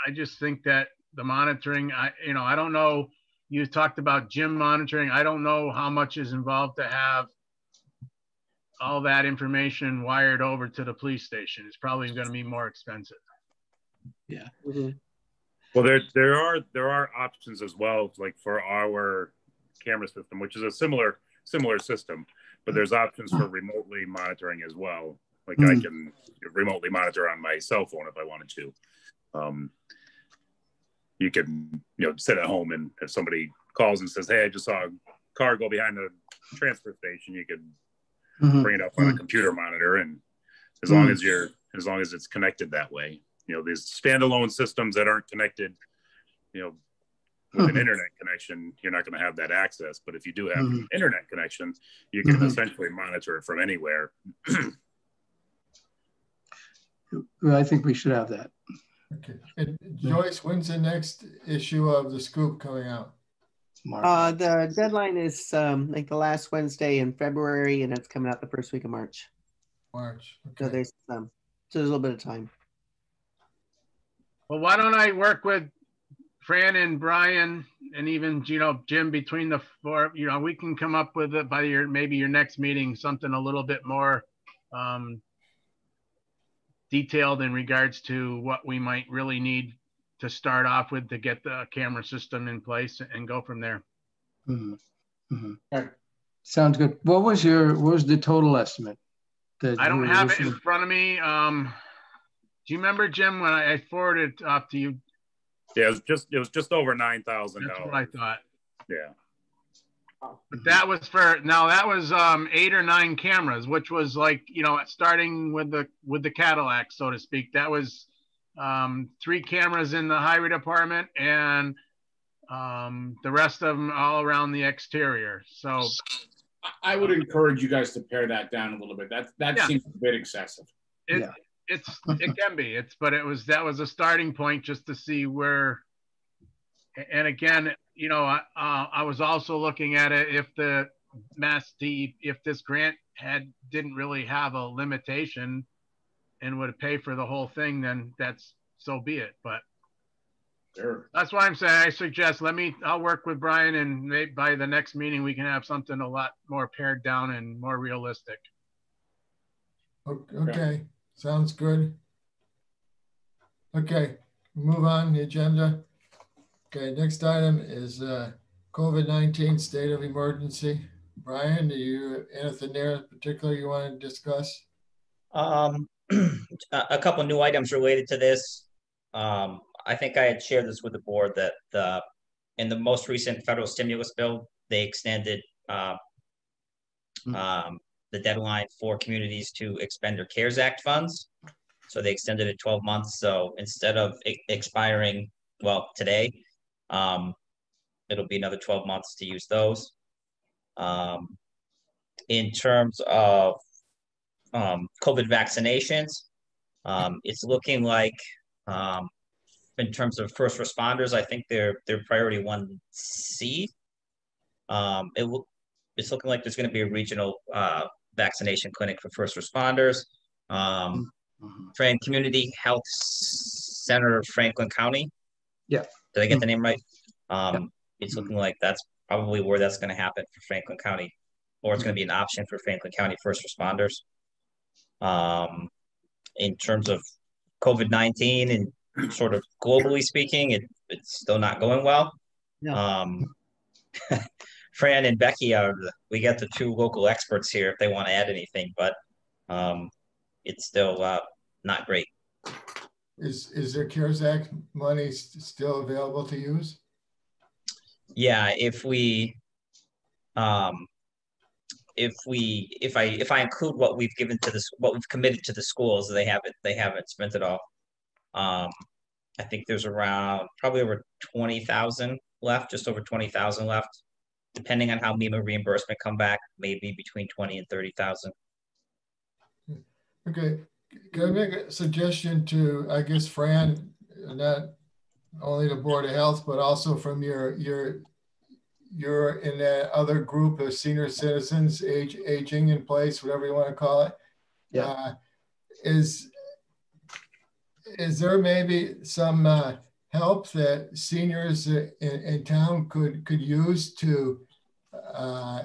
I just think that the monitoring, I, you know, I don't know, you talked about Jim monitoring. I don't know how much is involved to have all that information wired over to the police station. It's probably going to be more expensive. mhm. Well, there there are there are options as well, like for our camera system, which is a similar similar system, but there's options for remotely monitoring as well. Like I Hmm. can remotely monitor on my cell phone if I wanted to. Um, you can you know sit at home and if somebody calls and says, "Hey, I just saw a car go behind the transfer station," you could Mhm. bring it up on a computer monitor, and as long as you're as long as it's connected that way, you know, these standalone systems that aren't connected, you know, with an internet connection, you're not going to have that access. But if you do have an Mhm. internet connection, you can Mhm. essentially monitor it from anywhere. Well, I think we should have that. Okay. And Joyce, when's the next issue of the scoop coming out? Mark. Uh, the deadline is um, like the last Wednesday in February, and it's coming out the first week of March. March. So there's um, so there's a little bit of time. Well, why don't I work with Fran and Brian and even, you know, Jim between the four, you know, we can come up with it by your, maybe your next meeting, something a little bit more um, detailed in regards to what we might really need to start off with to get the camera system in place and go from there. Mhm. Mhm. Okay. Sounds good. What was your, what was the total estimate? that I don't have it in front of me. Um, do you remember, Jim, when I I forwarded it up to you? Yeah, it was just it was just over nine thousand That's what I thought. Yeah. But that was for now. That was um, eight or nine cameras, which was like you know starting with the with the Cadillac, so to speak. That was um, three cameras in the highway department and um, the rest of them all around the exterior. So I would encourage you guys to pare that down a little bit. That that Yeah. seems a bit excessive. it, Yeah. It's it can be. It's but it was that was a starting point just to see where. And again, you know, I uh, I was also looking at it if the Mass D if this grant had didn't really have a limitation, and would pay for the whole thing, then that's so be it. But Sure. that's why I'm saying I suggest let me I'll work with Brian and maybe by the next meeting we can have something a lot more pared down and more realistic. O- Okay, sounds good. Okay, move on the agenda. Okay, next item is uh, COVID-19 state of emergency. Brian, do you, anything there in particular you want to discuss? Um, a couple new items related to this. Um, I think I had shared this with the board that the, in the most recent federal stimulus bill, they extended, uh, um, the deadline for communities to expend their CARES Act funds. So they extended it twelve months. So instead of expiring, well, today, um, it'll be another twelve months to use those. Um, in terms of um, COVID vaccinations. Um, it's looking like, um, in terms of first responders, I think they're they're priority one C. Um, it will, it's looking like there's going to be a regional uh, vaccination clinic for first responders. Um, Fran Community Health Center, Franklin County. Yeah. Did I get the name right? Um, it's looking like that's probably where that's going to happen for Franklin County, or it's going to be an option for Franklin County first responders. Um, in terms of COVID nineteen and sort of globally speaking, it, it's still not going well. No. Um, Fran and Becky are the, we got the two local experts here if they want to add anything, but um, it's still uh, not great. Is, is there CARES Act money s- still available to use? Yeah, if we, um, if we, if I, if I include what we've given to this, what we've committed to the schools, they haven't, they haven't spent it all. Um, I think there's around probably over twenty thousand left, just over twenty thousand left. Depending on how MEMA reimbursement come back, maybe between twenty and thirty thousand. Okay, can I make a suggestion to, I guess, Fran, not only the Board of Health, but also from your, your, you're in that other group of senior citizens, age, aging in place, whatever you want to call it. Yeah. Uh, Is, is there maybe some uh, help that seniors in, in town could, could use to uh,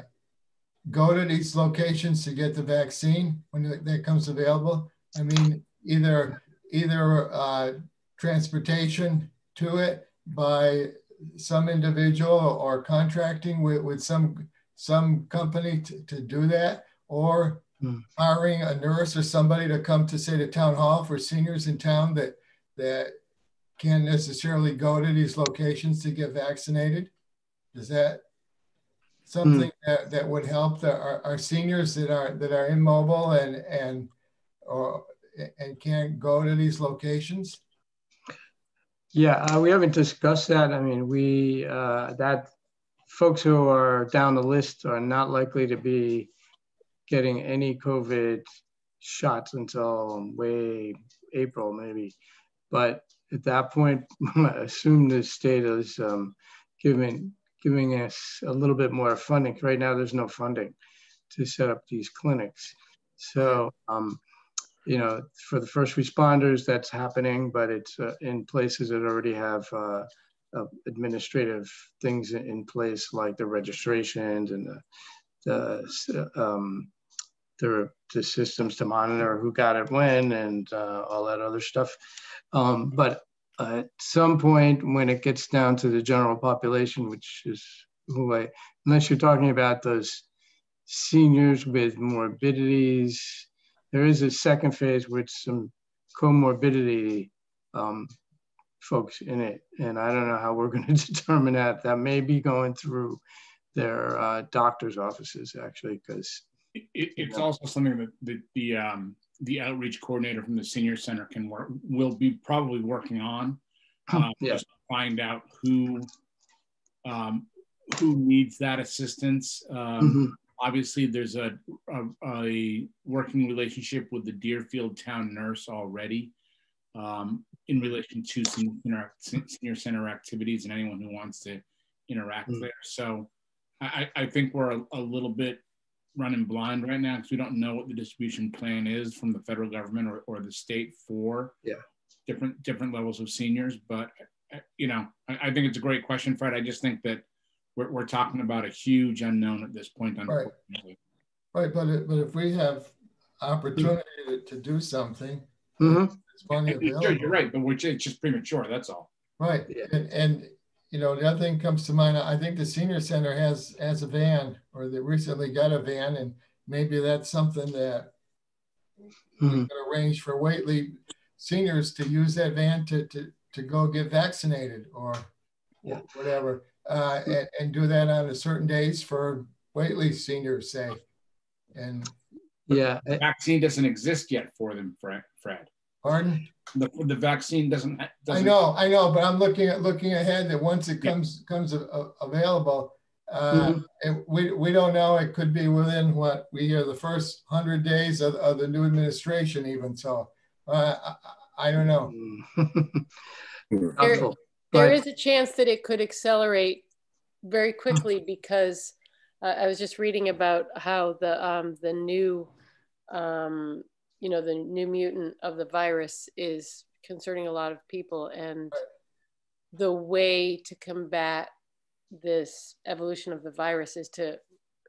go to these locations to get the vaccine when that comes available? I mean, either, either uh, transportation to it by some individual or contracting with, with some, some company to, to do that, or Hmm. hiring a nurse or somebody to come to say the town hall for seniors in town that, that can't necessarily go to these locations to get vaccinated? Is that something that, that would help the, our, our seniors that are, that are immobile and, and, or, and can't go to these locations? Yeah, uh, we haven't discussed that. I mean, we, uh, that folks who are down the list are not likely to be getting any COVID shots until way April maybe. But at that point, I assume the state is um, giving giving us a little bit more funding. Right now, there's no funding to set up these clinics. So, um, you know, for the first responders, that's happening, but it's uh, in places that already have uh, uh, administrative things in- place, like the registrations and the the um, the, the systems to monitor who got it when and uh, all that other stuff. Um, but at some point, when it gets down to the general population, which is who I, unless you're talking about those seniors with morbidities, there is a second phase with some comorbidity um, folks in it. And I don't know how we're going to determine that. That may be going through their uh, doctor's offices actually because it, it's also something that the the, um, the outreach coordinator from the senior center can work will be probably working on um, yeah. just find out who um, who needs that assistance um, Mhm. obviously there's a, a, a working relationship with the deerfield town nurse already um, in relation to senior center, senior center activities and anyone who wants to interact Mm. there so I, I I think we're a, a little bit running blind right now because we don't know what the distribution plan is from the federal government or, or the state for Yeah. different different levels of seniors. But uh, you know, I, I think it's a great question, Fred. I just think that we're, we're talking about a huge unknown at this point. Right. Unfortunately. Right, but, it- but if we have opportunity to, to do something, Mhm. it's money And Sure, available. you're right, but we're just, it's just premature. That's all. Right, Yeah. and, and, you know, the other thing comes to mind, I think the senior center has, has a van, or they recently got a van, and maybe that's something that we Mhm. can arrange for Whately seniors to use that van to, to, to go get vaccinated or Yeah. whatever, uh, and, and do that on a certain days for Whately seniors, say. And, yeah The vaccine doesn't exist yet for them, Fred. Fred. Pardon? The, the vaccine doesn't. I doesn't know, I know, but I'm looking at, looking ahead that once it Yeah. comes, comes a- a- available, uh, Mhm. and we, we don't know, it could be within what, we hear the first hundred days of, of the new administration even, so, uh, I, I I don't know. Doubtful. There But- is a chance that it could accelerate very quickly because uh, I was just reading about how the um, the new um, you know the new mutant of the virus is concerning a lot of people and the way to combat this evolution of the virus is to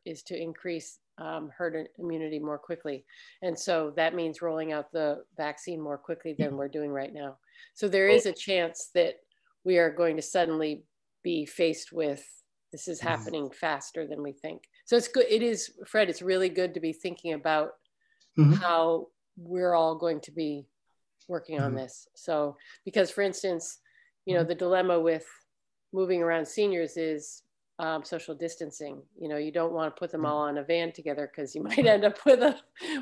is to increase um, herd immunity more quickly. And so that means rolling out the vaccine more quickly than we're doing right now. So there is a chance that we are going to suddenly be faced with this is happening faster than we think. So it's good it is fred it's really good to be thinking about Mhm. how we're all going to be working on Mhm. this so because for instance you know the dilemma with moving around seniors is um, social distancing you know you don't want to put them all on a van together because you might end up with a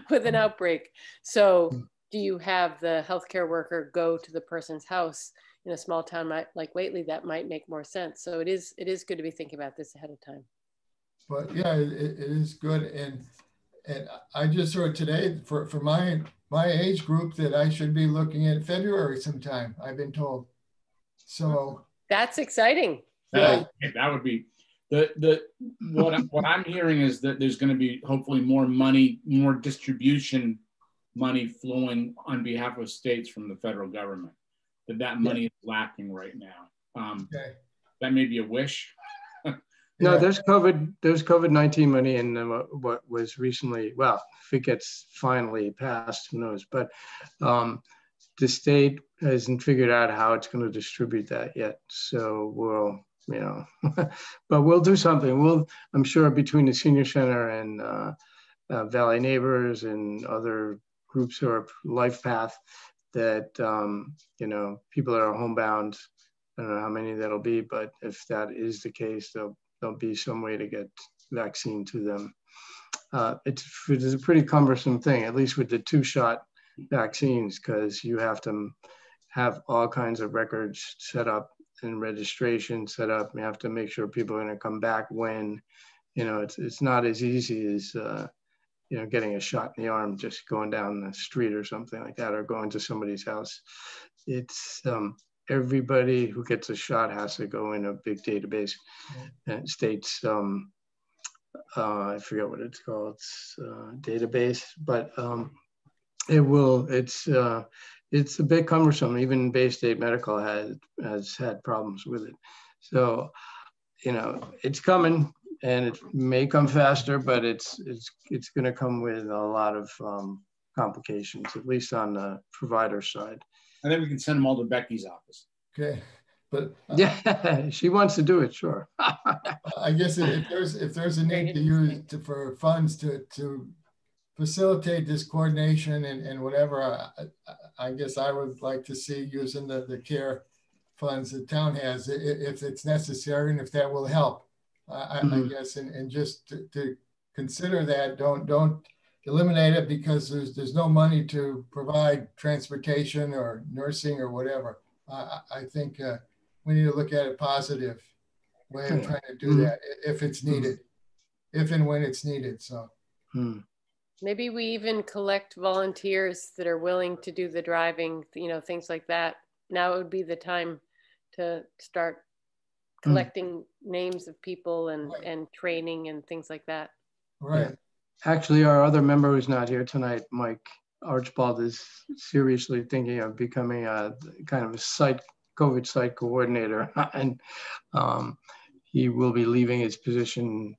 with an outbreak so do you have the healthcare worker go to the person's house in a small town might, like Whately? That might make more sense. So it is it is good to be thinking about this ahead of time. But yeah, it it is good. And, and I just heard today for, for my, my age group that I should be looking at February sometime, I've been told. So, That's exciting. That, that would be the the what I'm, what I'm hearing is that there's going to be hopefully more money, more distribution money flowing on behalf of states from the federal government. That that money is lacking right now. Um, okay. that may be a wish. No, Yeah. there's COVID, there's COVID-19 money in uh, what was recently, well, if it gets finally passed, who knows? But um, the state hasn't figured out how it's going to distribute that yet. So we'll, you know, but we'll do something. We'll, I'm sure between the senior center and uh, uh, Valley Neighbors and other groups who are LifePath, that, um, you know, people that are homebound, I don't know how many that'll be, but if that is the case, there'll, there'll be some way to get vaccine to them. Uh, it's, it's a pretty cumbersome thing, at least with the two shot vaccines, because you have to have all kinds of records set up and registration set up. You have to make sure people are going to come back when, you know, it's, it's not as easy as, uh, you know, getting a shot in the arm, just going down the street or something like that, or going to somebody's house. It's, um, everybody who gets a shot has to go in a big database and it states, um, uh, I forget what it's called, it's, uh, database, but, um, it will, it's, uh, it's a bit cumbersome. Even Baystate Medical has, has had problems with it. So, you know, it's coming and it may come faster, but it's, it's, it's gonna come with a lot of, um, complications, at least on the provider side. And then we can send them all to Becky's office. Okay, but uh, Yeah, she wants to do it, sure. I guess if if there's, if there's a need to use to, for funds to, to facilitate this coordination and, and whatever, I, I- I guess I would like to see using the, the care funds the town has, i- i- if it's necessary and if that will help. I, I, I Mhm. guess, and, and just to, to consider that, don't, don't eliminate it because there's, there's no money to provide transportation or nursing or whatever. I, I, I think, uh, we need to look at it positive way of trying to do Mhm. that if it's needed, if and when it's needed, so. Hmm. Maybe we even collect volunteers that are willing to do the driving, you know, things like that. Now it would be the time to start Hmm. collecting names of people and, Right. and training and things like that. Right, Actually, our other member who's not here tonight, Mike Archibald, is seriously thinking of becoming a kind of a site, COVID site coordinator. And um, he will be leaving his position,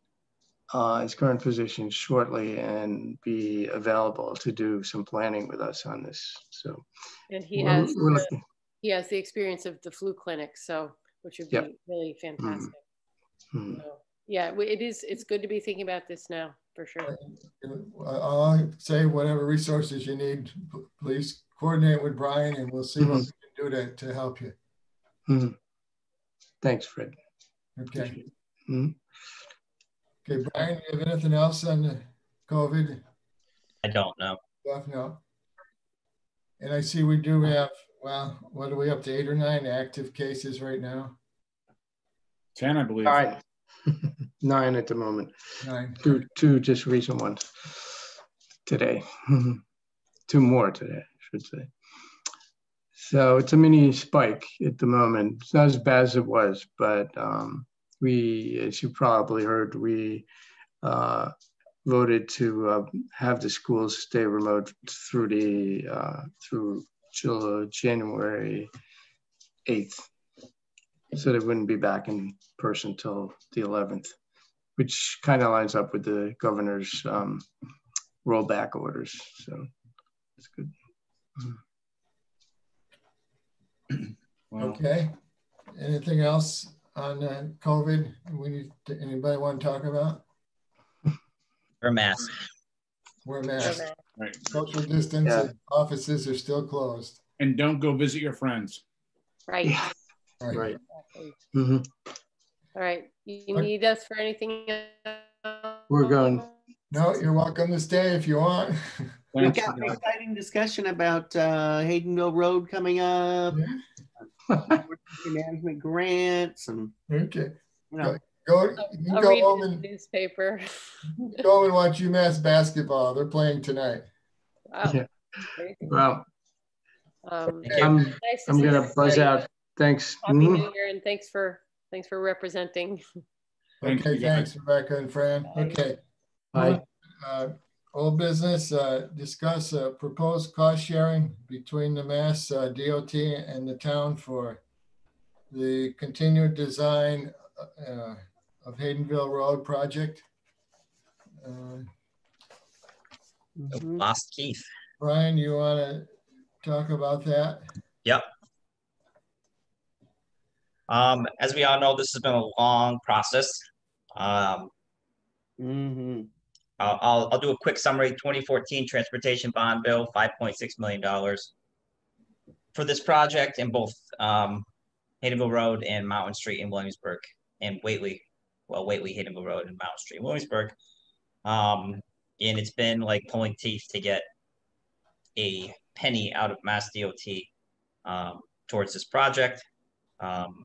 uh, his current position shortly and be available to do some planning with us on this. So And he we're- has, we're the- he has the experience of the flu clinic, so, which would be Yep. really fantastic. hmm. So, Yeah, it is, it's good to be thinking about this now, for sure. I'll say whatever resources you need, please coordinate with Brian and we'll see what we can do to, to help you. Mhm. Thanks, Fred. Okay. Mhm. Okay, Brian, do you have anything else on the COVID I don't know. stuff? No. And I see we do have, well, what are we up to, eight or nine active cases right now? 10, I believe. All right. Nine at the moment. Nine. Two, two just recent ones today. two more today, I should say. So it's a mini spike at the moment. It's not as bad as it was, but um, we, as you probably heard, we uh, voted to uh, have the schools stay remote through the uh, through Jul- January 8th. So they wouldn't be back in person till the 11th which kind of lines up with the governor's um, rollback orders. So it's good. Well, Okay. Anything else on uh, COVID we need, to- anybody want to talk about? Or mask. Wear masks. right. Social distance, Yeah. offices are still closed. And don't go visit your friends. Right. Yeah. All right. Right. exactly. hmm All right, you Okay. need us for anything? We're going. No, you're welcome to stay if you want. We've got an exciting discussion about uh, Haydenville Road coming up, management grants and, Okay, you know, go, you can I'll go read home the and, newspaper. go home and watch UMass basketball. They're playing tonight. Wow. Yeah. Well, Um, Okay. I'm, nice to I'm gonna everybody. buzz out. Thanks. Happy. New Year and thanks for, thanks for representing. Thank Okay, you, guys. thanks, Rebecca and Fran. Bye. Okay. Bye. Uh, Old business, uh, discuss uh, proposed cost sharing between the Mass uh, DOT and the town for the continued design uh, of Haydenville Road project. Uh, mhm. Lost Keith. Brian, you want to talk about that? Yep. Um, as we all know, this has been a long process. Um, Mhm. I'll, I'll, I'll do a quick summary. 2014 transportation bond bill, 5.6 million dollars for this project in both um, Haydenville Road and Mountain Street in Williamsburg and Whately. Well, Whately, Haydenville Road and Mountain Street, in Williamsburg. Um, and it's been like pulling teeth to get a penny out of Mass DOT um, towards this project. Um,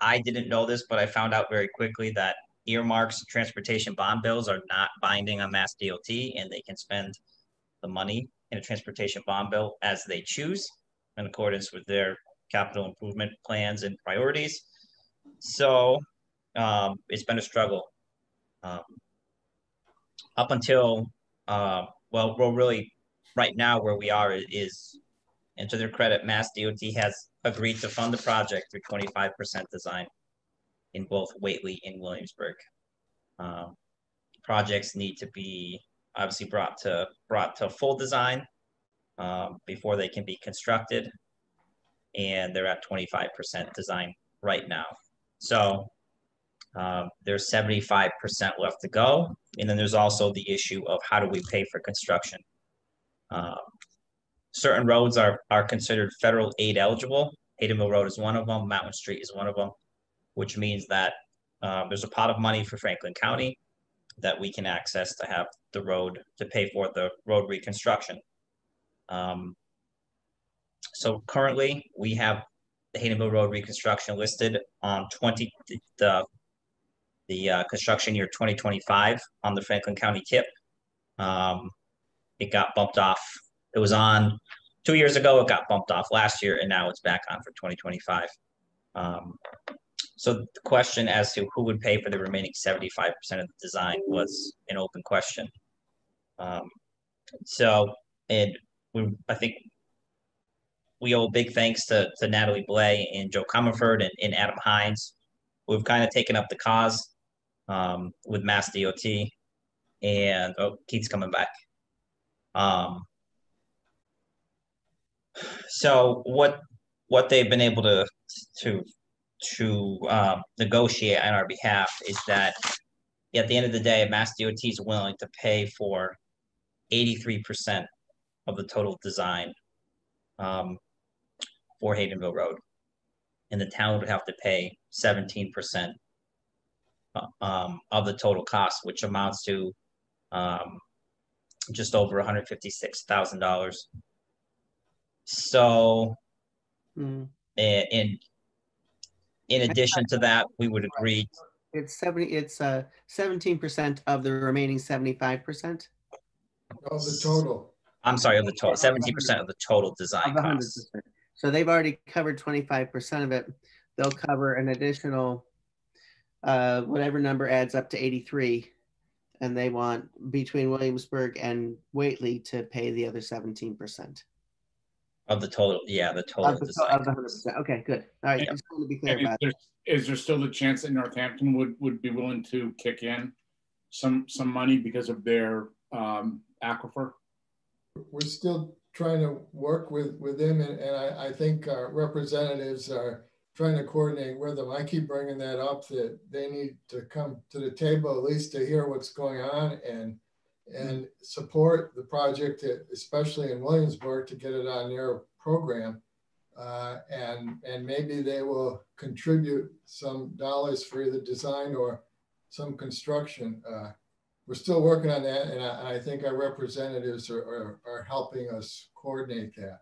I didn't know this, but I found out very quickly that earmarks transportation bond bills are not binding on Mass DOT and they can spend the money in a transportation bond bill as they choose in accordance with their capital improvement plans and priorities. So um, it's been a struggle. Um, up until, uh, well, well, really right now where we are is, and to their credit, Mass DOT has agreed to fund the project through 25% design in both Whately and Williamsburg. Um, projects need to be obviously brought to brought to full design um, before they can be constructed, and they're at 25% design right now. So um, there's 75% left to go, and then there's also the issue of how do we pay for construction. Um, certain roads are are considered federal aid eligible. Haydenville Road is one of them. Mountain Street is one of them which means that uh, there's a pot of money for Franklin County that we can access to have the road, to pay for the road reconstruction. Um, so currently, we have the Haydenville Road reconstruction listed on twenty, the, the, uh, construction year twenty twenty-five on the Franklin County tip. Um, it got bumped off, it was on two years ago, it got bumped off last year, and now it's back on for twenty twenty-five. Um, so the question as to who would pay for the remaining seventy-five percent of the design was an open question. Um, so, and we, I think we owe big thanks to, to Natalie Blais and Jo Comerford and, and Adam Hinds. We've kind of taken up the cause um, with Mass DOT, and oh, Keith's coming back. Um, so what what they've been able to to to um, negotiate on our behalf is that at the end of the day, Mass DOT is willing to pay for 83% of the total design um, for Haydenville Road. And the town would have to pay 17% uh, um, of the total cost, which amounts to um, just over $156,000. So, Mm. and, and in addition to that, we would agree, It's seventy, it's uh seventeen percent of the remaining seventy-five percent Of the total. I'm sorry, of the total, 17% of the total design of hundred costs. percent. So they've already covered twenty-five percent of it. They'll cover an additional uh, whatever number adds up to eighty-three. And they want between Williamsburg and Whately to pay the other seventeen percent. Of the total, yeah, the total Of the design. of the hundred percent. Okay, good. All right, Yeah. just want to be clear And is about there, it. is there still a chance that Northampton would, would be willing to kick in some, some money because of their um, aquifer? We're still trying to work with, with them and, and I, I think our representatives are trying to coordinate with them. I keep bringing that up that they need to come to the table at least to hear what's going on and, and support the project, especially in Williamsburg, to get it on their program. Uh, and, and maybe they will contribute some dollars for either design or some construction. Uh, we're still working on that, and I, I think our representatives are, are, are helping us coordinate that.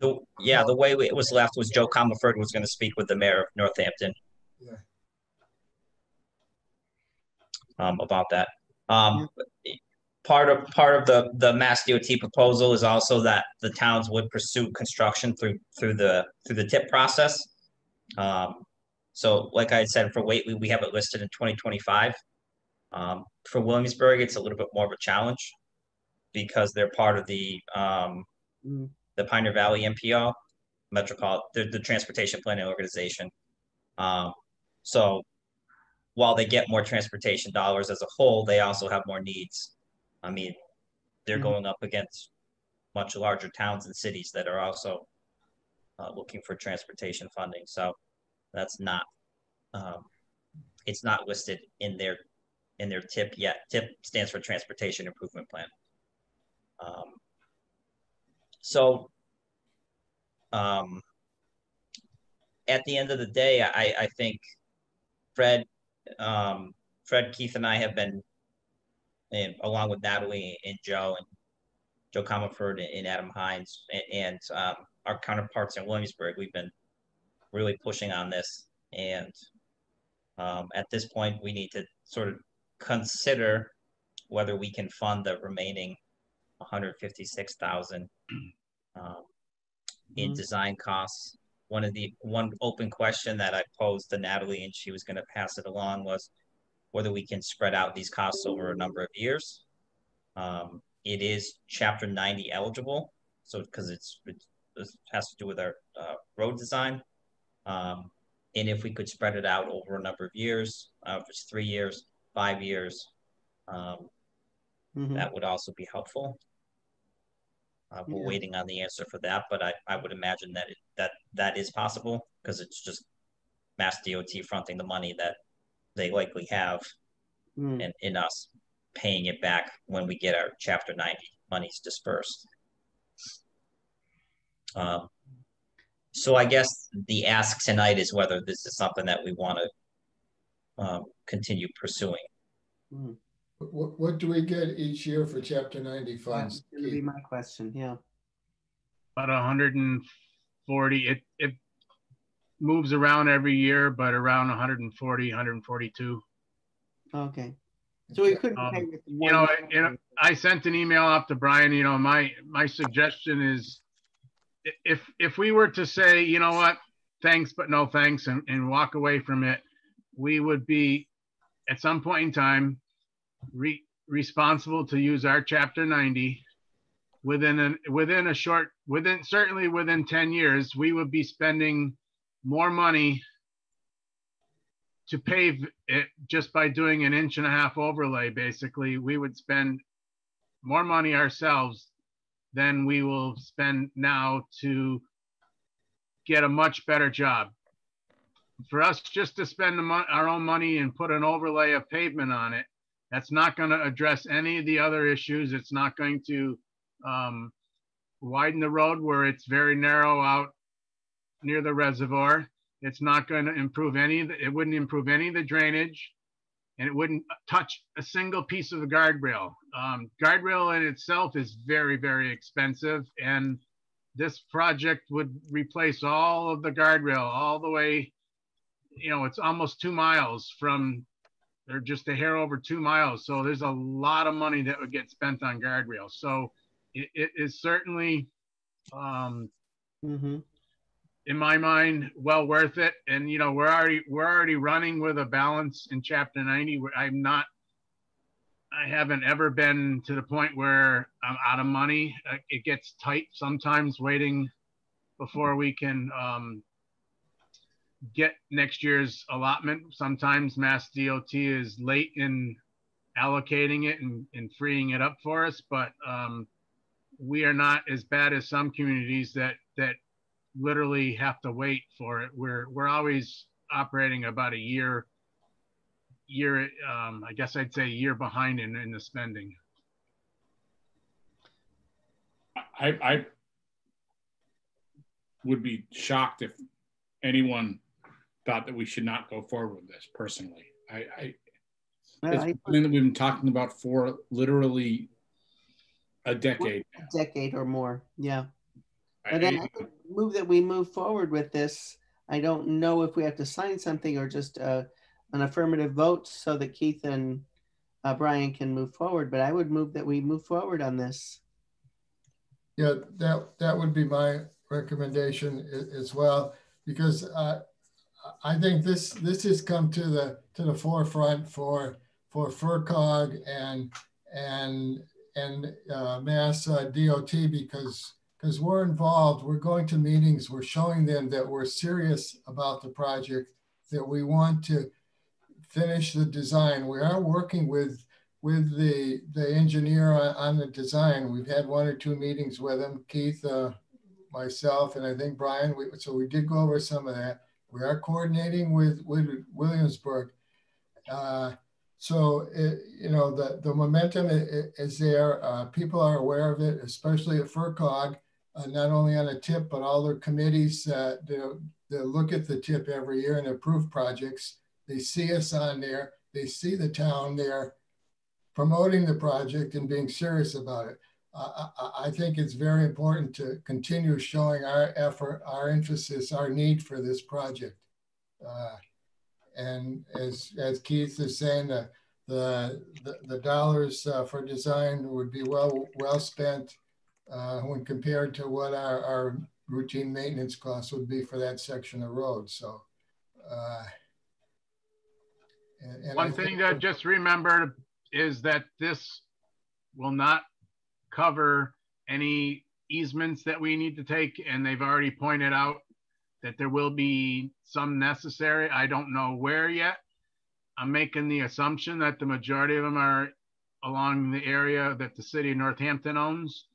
The, yeah, the way it was left was Jo Comerford was going to speak with the mayor of Northampton. Yeah. Um, about that. Um, part of, part of the, the Mass DOT proposal is also that the towns would pursue construction through, through the, through the tip process. Um, so like I said, for Whately, we have it listed in twenty twenty-five. Um, for Williamsburg, it's a little bit more of a challenge because they're part of the, um, Mm. the Pioneer Valley MPO, Metropolitan, the, the Transportation Planning Organization. Um, so while they get more transportation dollars as a whole, they also have more needs. I mean, they're Mhm. going up against much larger towns and cities that are also uh, looking for transportation funding. So that's not, um, it's not listed in their, in their tip yet. TIP stands for Transportation Improvement Plan. Um, so, um, at the end of the day, I, I think Fred, um, Fred, Keith and I have been, and along with Natalie and Joe and Jo Comerford and Adam Hinds and, and um, our counterparts in Williamsburg, we've been really pushing on this. And um, at this point, we need to sort of consider whether we can fund the remaining 156,000 um, in Mhm. design costs. One of the one open question that I posed to Natalie, and she was going to pass it along, was whether we can spread out these costs over a number of years. Um, it is Chapter 90 eligible, so because it's, it's it has to do with our uh, road design. Um, and if we could spread it out over a number of years, uh, if it's three years, five years, um, Mhm. that would also be helpful. Uh, we're Yeah. waiting on the answer for that, but I, I would imagine that it, that that is possible because it's just Mass DOT fronting the money that they likely have Mm. and in us paying it back when we get our Chapter 90 monies dispersed. Um, so I guess the ask tonight is whether this is something that we want to um, continue pursuing. Hmm. What, what do we get each year for chapter ninety That's funds? gonna be my question, yeah. About hundred and forty, it, it moves around every year, but around 140, 142. Okay. So we couldn't Um, pay with You know, you know, I sent an email out to Brian, you know, my, my suggestion is if, if we were to say, you know what, thanks, but no thanks and, and walk away from it, we would be at some point in time re, responsible to use our chapter 90 within an, within a short, within, certainly within 10 years, we would be spending more money to pave it just by doing an inch and a half overlay, basically, we would spend more money ourselves than we will spend now to get a much better job. For us just to spend our own money and put an overlay of pavement on it, that's not going to address any of the other issues. It's not going to um, widen the road where it's very narrow out near the reservoir. It's not going to improve any, it wouldn't improve any of the drainage and it wouldn't touch a single piece of the guardrail. Um, guardrail in itself is very, very expensive and this project would replace all of the guardrail all the way, you know, it's almost two miles from, they're just a hair over two miles. So there's a lot of money that would get spent on guardrails. So it, it is certainly, um, Mm-hmm. In my mind, well worth it. And you know, we're already we're already running with a balance in Chapter 90. Where I'm not, I haven't ever been to the point where I'm out of money. Uh, It gets tight sometimes waiting before we can um, get next year's allotment. Sometimes Mass DOT is late in allocating it and, and freeing it up for us, but um, we are not as bad as some communities that that literally have to wait for it. We're we're always operating about a year year um, I guess I'd say a year behind in, in the spending. I, I would be shocked if anyone thought that we should not go forward with this personally. I, I Well, it's I- something that we've been talking about for literally a decade. a decade or more, yeah. I- And then I would move that we move forward with this. I don't know if we have to sign something or just uh, an affirmative vote so that Keith and uh, Brian can move forward, but I would move that we move forward on this. Yeah, that, that would be my recommendation as well, because uh, I think this, this has come to the, to the forefront for, for FRCOG and, and, and uh, Mass uh, DOT because, because we're involved, we're going to meetings, we're showing them that we're serious about the project, that we want to finish the design. We are working with with the the engineer on, the design. We've had one or two meetings with him, Keith, uh, myself, and I think Brian. We, so we did go over some of that. We are coordinating with with Williamsburg. Uh, so it, you know the the momentum i- i- is there. Uh, people are aware of it, especially at FRCOG, uh, not only on a tip but all their committees uh, that that look at the tip every year and approve projects. They see us on there. They see the town there promoting the project and being serious about it. I, I, I think it's very important to continue showing our effort, our emphasis, our need for this project. Uh, and as, as Keith is saying, the, the, the, the dollars uh, for design would be well, well spent uh, when compared to what our, our routine maintenance costs would be for that section of road. So, uh, and, and I One thing think- to just remember is that this will not cover any easements that we need to take, and they've already pointed out that there will be some necessary. I don't know where yet. I'm making the assumption that the majority of them are along the area that the city of Northampton owns.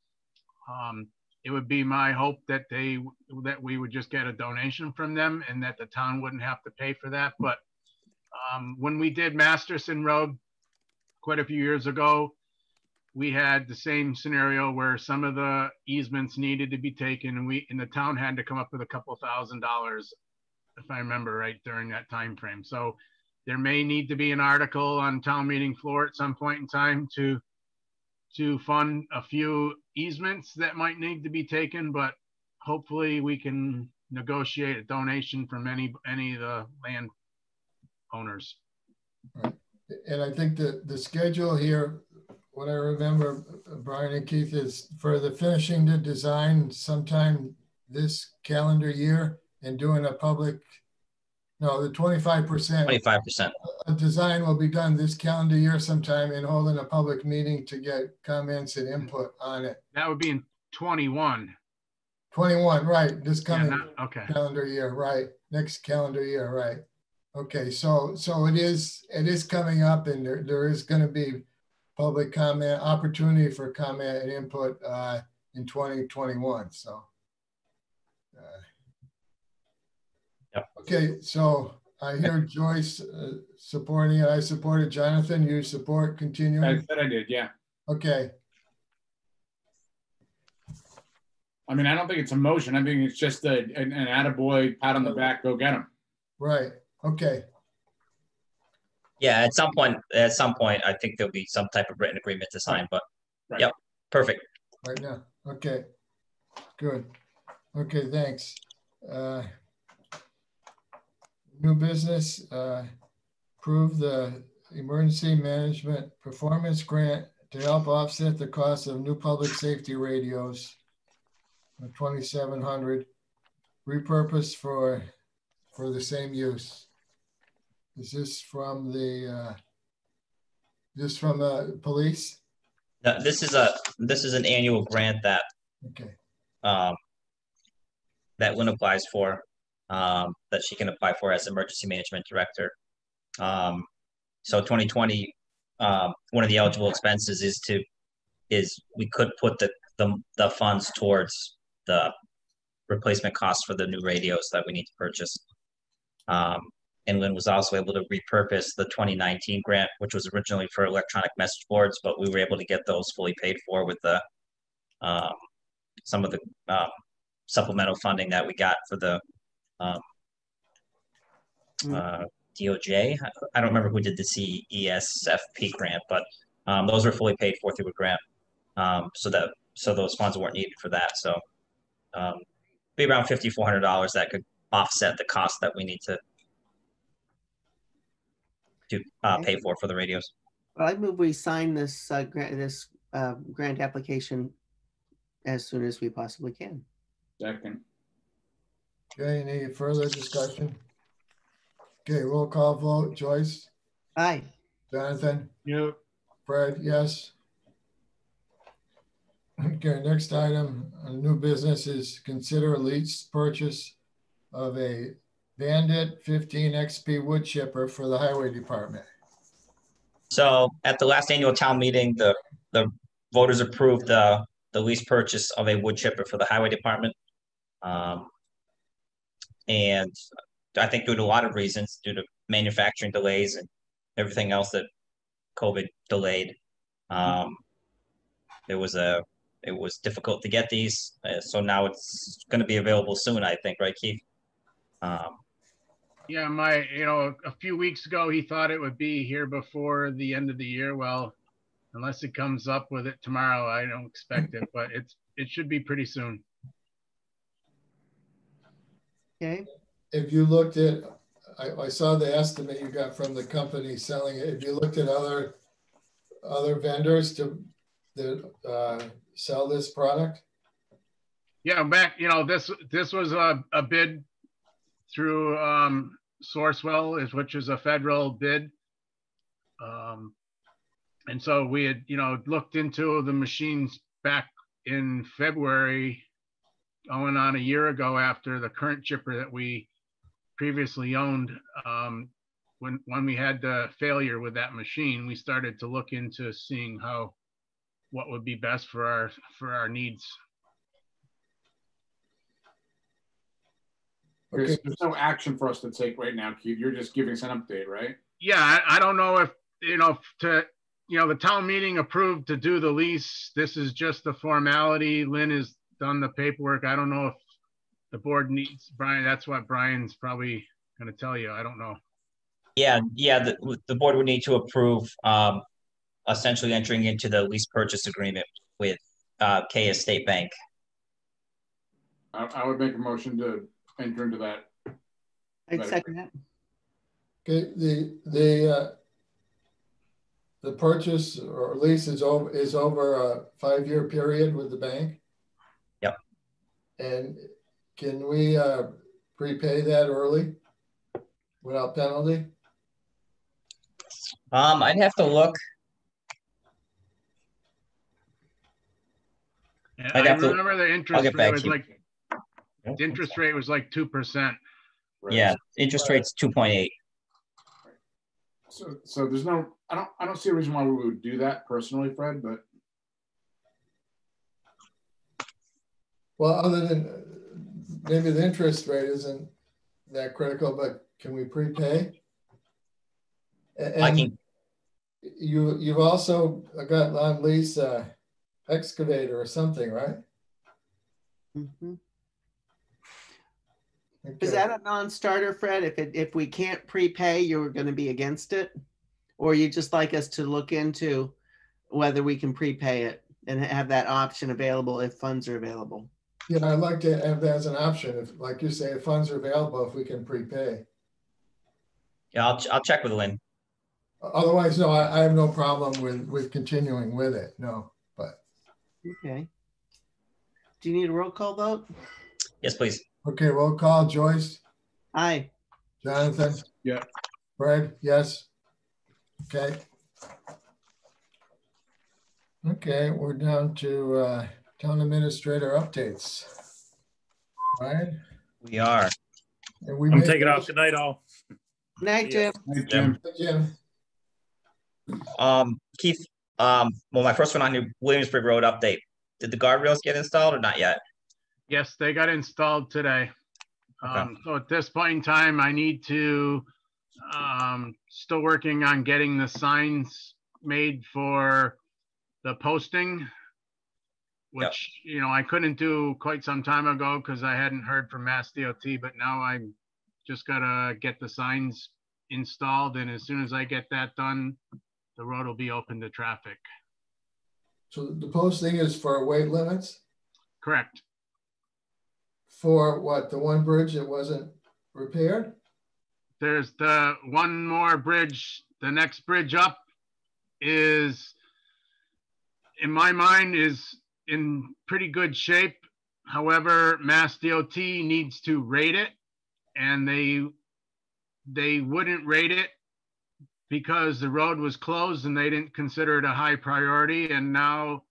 Um, it would be my hope that they, that we would just get a donation from them and that the town wouldn't have to pay for that. But um, when we did Masterson Road quite a few years ago, we had the same scenario where some of the easements needed to be taken and we, and the town had to come up with a couple thousand dollars, if I remember right, during that time frame. So there may need to be an article on town meeting floor at some point in time to to fund a few easements that might need to be taken, but hopefully we can negotiate a donation from any any of the land owners. Right. And I think that the schedule here, what I remember, Brian and Keith, is for the finishing the design sometime this calendar year and doing a public, no, the 25%. 25%. A design will be done this calendar year sometime and holding a public meeting to get comments and input on it. That would be in 21. 21, right, this coming Yeah, not- okay. calendar year, right, next calendar year, right. Okay, so, so it is, it is coming up and there, there is gonna be public comment, opportunity for comment and input, uh, in 2021, so. uh, Yep. Okay, so I hear Joyce uh, supporting it, I support it, Jonathan, you support continuing? I said I did, yeah. Okay, I mean, I don't think it's a motion. I think it's just a, an, an attaboy, pat on the back, go get him. right, okay, Yeah, at some point, at some point, I think there'll be some type of written agreement to sign, but Right. yep, perfect. right now, okay, good, okay, thanks. Uh, New business, uh, approve the emergency management performance grant to help offset the cost of new public safety radios. Twenty-seven hundred, repurposed for, for the same use. Is this from the, uh, this from the police? Now, this is a, this is an annual grant that, Okay, um, that Lynn applies for, um, that she can apply for as emergency management director. Um, so 2020, um, one of the eligible expenses is to, is we could put the, the, the funds towards the replacement costs for the new radios that we need to purchase. Um, and Lynn was also able to repurpose the 2019 grant, which was originally for electronic message boards, but we were able to get those fully paid for with the, um, some of the, um, supplemental funding that we got for the, um, Mm. uh, DOJ. I- I don't remember who did the CESFP grant, but, um, those were fully paid for through a grant. Um, so that, so those funds weren't needed for that, so, um, be around fifty-four hundred dollars that could offset the cost that we need to to, uh, pay for for the radios. Well, I move we sign this, uh, grant, this, uh, grant application as soon as we possibly can. Second. Okay, any further discussion? Okay, roll call vote, Joyce, Aye. Jonathan? You, Fred, yes. Okay, next item, uh, new business is consider lease purchase of a Bandit fifteen XP wood chipper for the highway department. So at the last annual town meeting, the, the voters approved the, the lease purchase of a wood chipper for the highway department. Um, and I think due to a lot of reasons, due to manufacturing delays and everything else that COVID delayed. Um, it was a, it was difficult to get these, uh, so now it's gonna be available soon, I think, right, Keith? Um, yeah, my, you know, a few weeks ago, he thought it would be here before the end of the year. Well, unless it comes up with it tomorrow, I don't expect it, but it's, it should be pretty soon. Okay. If you looked at, I, I saw the estimate you got from the company selling it. If you looked at other, other vendors to, that, uh, sell this product? Yeah, back, you know, this, this was a, a bid through, um, Sourcewell is, which is a federal bid. Um, and so we had, you know, looked into the machines back in February, going on a year ago after the current chipper that we previously owned. Um, when, when we had the failure with that machine, we started to look into seeing how, what would be best for our, for our needs. There's, Okay, there's no action for us to take right now, Keith. You're just giving us an update, right? yeah, I, I don't know if, you know, to, you know, the town meeting approved to do the lease. This is just the formality. Lynn has done the paperwork. I don't know if the board needs, Brian, that's what Brian's probably gonna tell you. I don't know. Yeah, yeah, the, the board would need to approve, um, essentially entering into the lease purchase agreement with, uh, K State Bank. I, I would make a motion to enter into that. I'd second that. Okay, the, the, uh, the purchase or lease is over, is over a five-year period with the bank? Yep. And can we, uh, prepay that early without penalty? Um, I'd have to look. Yeah, I'd I have to- remember the interest rate was you. like, the interest rate was like two percent. Yeah, interest rate's two point eight. So, so there's no, I don't, I don't see a reason why we would do that personally, Fred, but Well, other than, uh, maybe the interest rate isn't that critical, but can we prepay? A- I And can, you, you've also got on lease, uh, excavator or something, right? Mhm. Okay. Is that a non-starter, Fred? If it, if we can't prepay, you're gonna be against it? Or you just like us to look into whether we can prepay it and have that option available if funds are available? Yeah, I'd like to have that as an option, if, like you say, if funds are available, if we can prepay. yeah, I'll, I'll check with Lynn. Otherwise, no, I, I have no problem with, with continuing with it, no, but, Okay. Do you need a roll call vote? Yes, please. okay, roll call, Joyce, Aye. Jonathan? Yeah. Fred, yes? Okay. Okay, we're down to, uh, town administrator updates. Ryan? We are. And we I'm made- taking off. tonight, all. Night, Jim. Hey, Jim, Jim, Um, Keith, um, well, my first one on your Williamsburg Road update. Did the guardrails get installed or not yet? Yes, they got installed today. Okay. Um, so at this point in time, I need to, um, still working on getting the signs made for the posting. Yep. Which, you know, I couldn't do quite some time ago because I hadn't heard from Mass DOT, but now I'm just gotta get the signs installed and as soon as I get that done, the road will be open to traffic. so the posting is for weight limits Correct. for what, the one bridge that wasn't repaired? there's the one more bridge, the next bridge up is, in my mind, is in pretty good shape. However, Mass DOT needs to rate it and they, they wouldn't rate it because the road was closed and they didn't consider it a high priority and now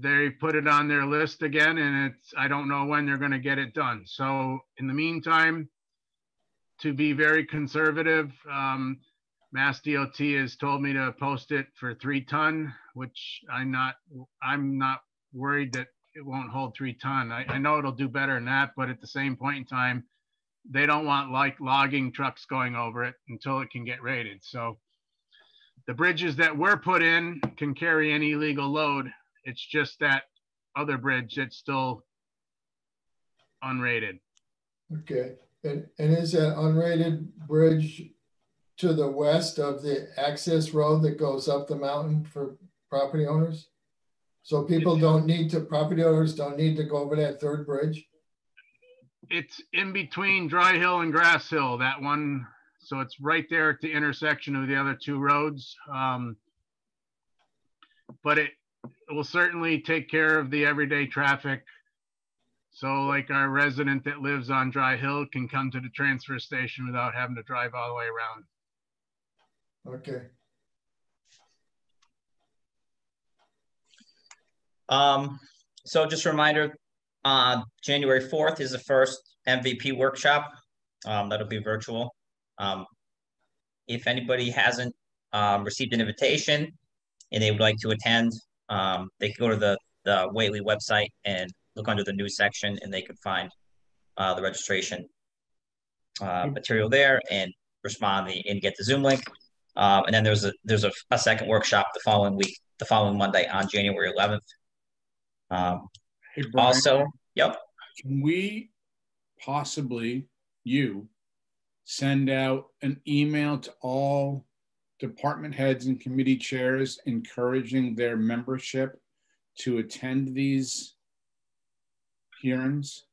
they put it on their list again and it's, I don't know when they're gonna get it done. So in the meantime, to be very conservative. Um, Mass DOT has told me to post it for three ton, which I'm not, I'm not worried that it won't hold three ton. I, I know it'll do better than that, but at the same point in time, they don't want like logging trucks going over it until it can get rated. So the bridges that were put in can carry any legal load. It's just that other bridge that's still unrated. Okay, and, and is that unrated bridge to the west of the access road that goes up the mountain for property owners? So people don't need to, property owners don't need to go over that third bridge? it's in between Dry Hill and Grass Hill, that one. So it's right there at the intersection of the other two roads. Um, but it, it will certainly take care of the everyday traffic. So like our resident that lives on Dry Hill can come to the transfer station without having to drive all the way around. Okay, Um, so just a reminder, uh, January fourth is the first MVP workshop. Um, that'll be virtual. Um, if anybody hasn't, um, received an invitation and they would like to attend, um, they can go to the, the Whately website and look under the news section and they can find, uh, the registration, uh, material there and respond the- and get the Zoom link. Um, and then there's a, there's a, a second workshop the following week, the following Monday on January eleventh. Um, Hey, Brian, also, yep, can we possibly, you, send out an email to all department heads and committee chairs encouraging their membership to attend these hearings.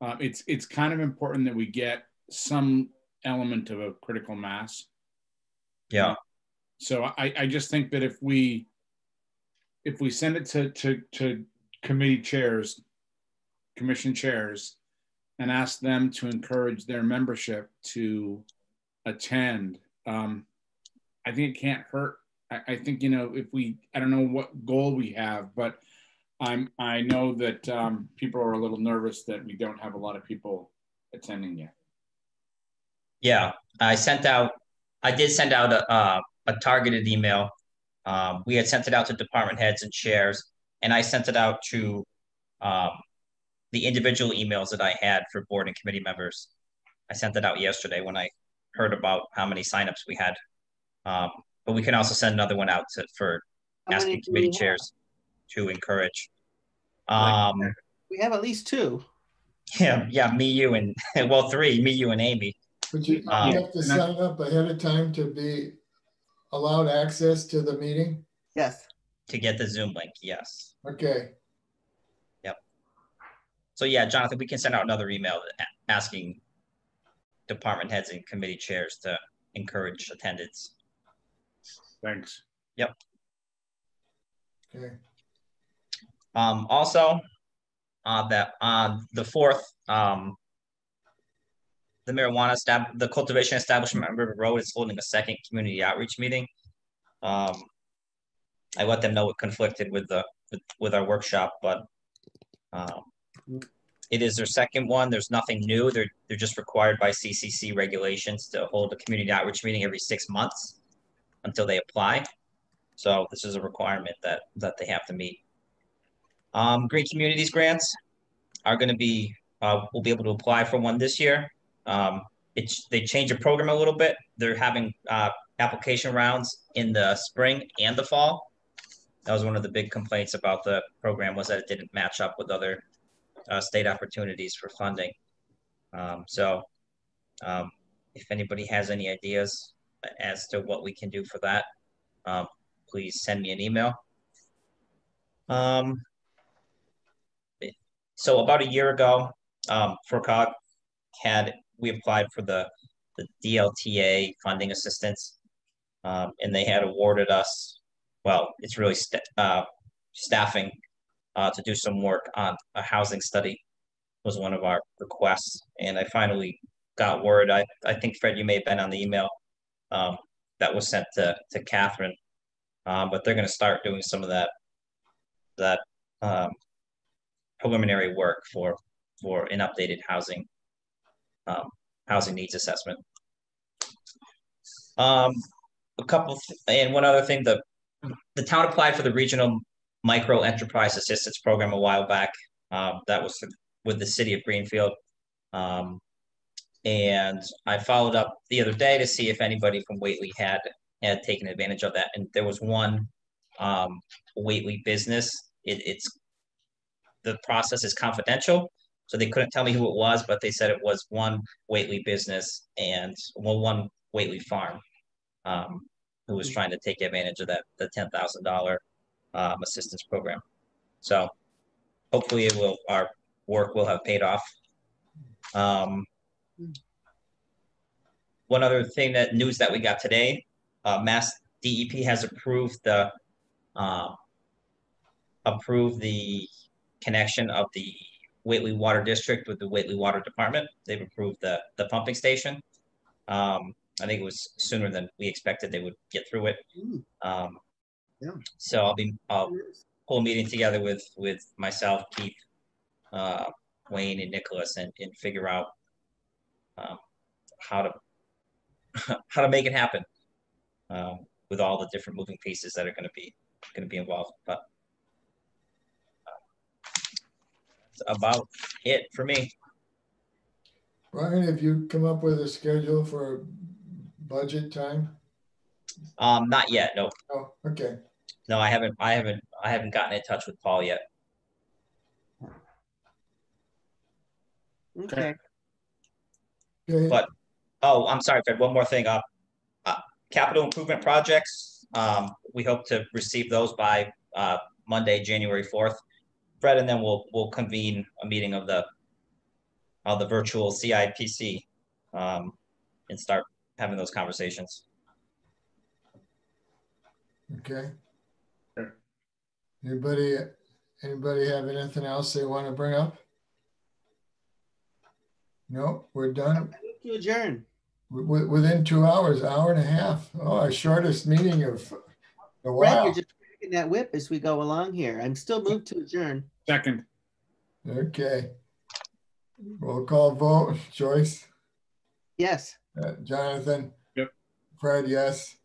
Uh, it's it's kind of important that we get some element of a critical mass. Yeah. So I, I just think that if we if we send it to to to committee chairs, commission chairs, and ask them to encourage their membership to attend, um, I think it can't hurt. I, I think you know if we I don't know what goal we have, but I'm I know that um, people are a little nervous that we don't have a lot of people attending yet. Yeah, I sent out. I did send out a a, a targeted email. Um, we had sent it out to department heads and chairs, and I sent it out to um, the individual emails that I had for board and committee members. I sent it out yesterday when I heard about how many signups we had. Um, but we can also send another one out to, for How asking committee we have? chairs to encourage. Um, We have at least two. yeah, yeah, me, you, and well, three, me, you, and Amy. But you, you Um, have to sign up ahead of time to be allowed access to the meeting? Yes. to get the Zoom link. Yes. Okay, Yep. So yeah, Jonathan, we can send out another email asking department heads and committee chairs to encourage attendance. Thanks. Yep. Okay. Um, also, uh, that on the fourth, um, the marijuana stab, the cultivation establishment on River Road is holding a second community outreach meeting. Um, I let them know it conflicted with the with, with our workshop, but um, it is their second one. There's nothing new. They're they're just required by CCC regulations to hold a community outreach meeting every six months until they apply. So this is a requirement that that they have to meet. Um, Green Communities grants are going to be, uh, we'll be able to apply for one this year. Um, it's, they changed the program a little bit. They're having, uh, application rounds in the spring and the fall. That was one of the big complaints about the program was that it didn't match up with other, uh, state opportunities for funding. Um, so, um, if anybody has any ideas as to what we can do for that, um, please send me an email. Um, so about a year ago, um, FRCOG had, we applied for the, the DLTA funding assistance. Um, and they had awarded us, well, it's really st- uh, staffing uh, to do some work on a housing study was one of our requests. And I finally got word, I, I think Fred, you may have been on the email um, that was sent to, to Catherine. Um, but they're going to start doing some of that, that um, preliminary work for for an updated housing um, housing needs assessment. Um, a couple and one other thing the the town applied for the regional micro enterprise assistance program a while back. Um, that was with the city of Greenfield. Um, and I followed up the other day to see if anybody from Whately had had taken advantage of that, and there was one um, Whately business. It, it's the process is confidential, so they couldn't tell me who it was, but they said it was one Whately business and well, one Whately farm um, who was trying to take advantage of that the ten thousand dollar um, assistance program. So hopefully, it will our work will have paid off. Um, one other thing that news that we got today, uh, Mass DEP has approved the uh, approved the connection of the Whately Water District with the Whately Water Department. They've approved the, the pumping station. Um, I think it was sooner than we expected they would get through it. Um, Yeah. So I'll be, I'll pull a meeting together with, with myself, Keith, uh, Wayne and Nicholas and, and figure out um, how to, how to make it happen um, with all the different moving pieces that are going to be, going to be involved. But that's about it for me. Brian, have you come up with a schedule for budget time? Um, not yet. No, Oh, okay. no, I haven't. I haven't. I haven't gotten in touch with Paul yet. Okay. Okay. But Oh, I'm sorry, Fred, one more thing. Uh, uh, capital improvement projects, um, we hope to receive those by, uh, Monday, January fourth. Fred, and then we'll, we'll convene a meeting of the, of the virtual CIPC, um, and start having those conversations. Okay. Sure. Anybody, anybody have anything else they want to bring up? No, we're done. To adjourn. Wi- Within two hours, hour and a half. Oh, our shortest meeting of a Fred, you're while. just cracking that whip as we go along here. I'm still moved to adjourn. Second, Okay. Roll call vote. Joyce, Yes. uh, Jonathan. Yep. Fred, yes.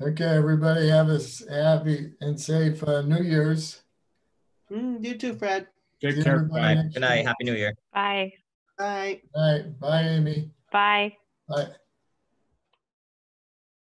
Okay, everybody have a happy and safe uh, New Year's. Mm, you too, Fred. take See care. Bye. Good night. Happy New Year. Bye. Bye. Night. Bye, Amy. Bye. Bye.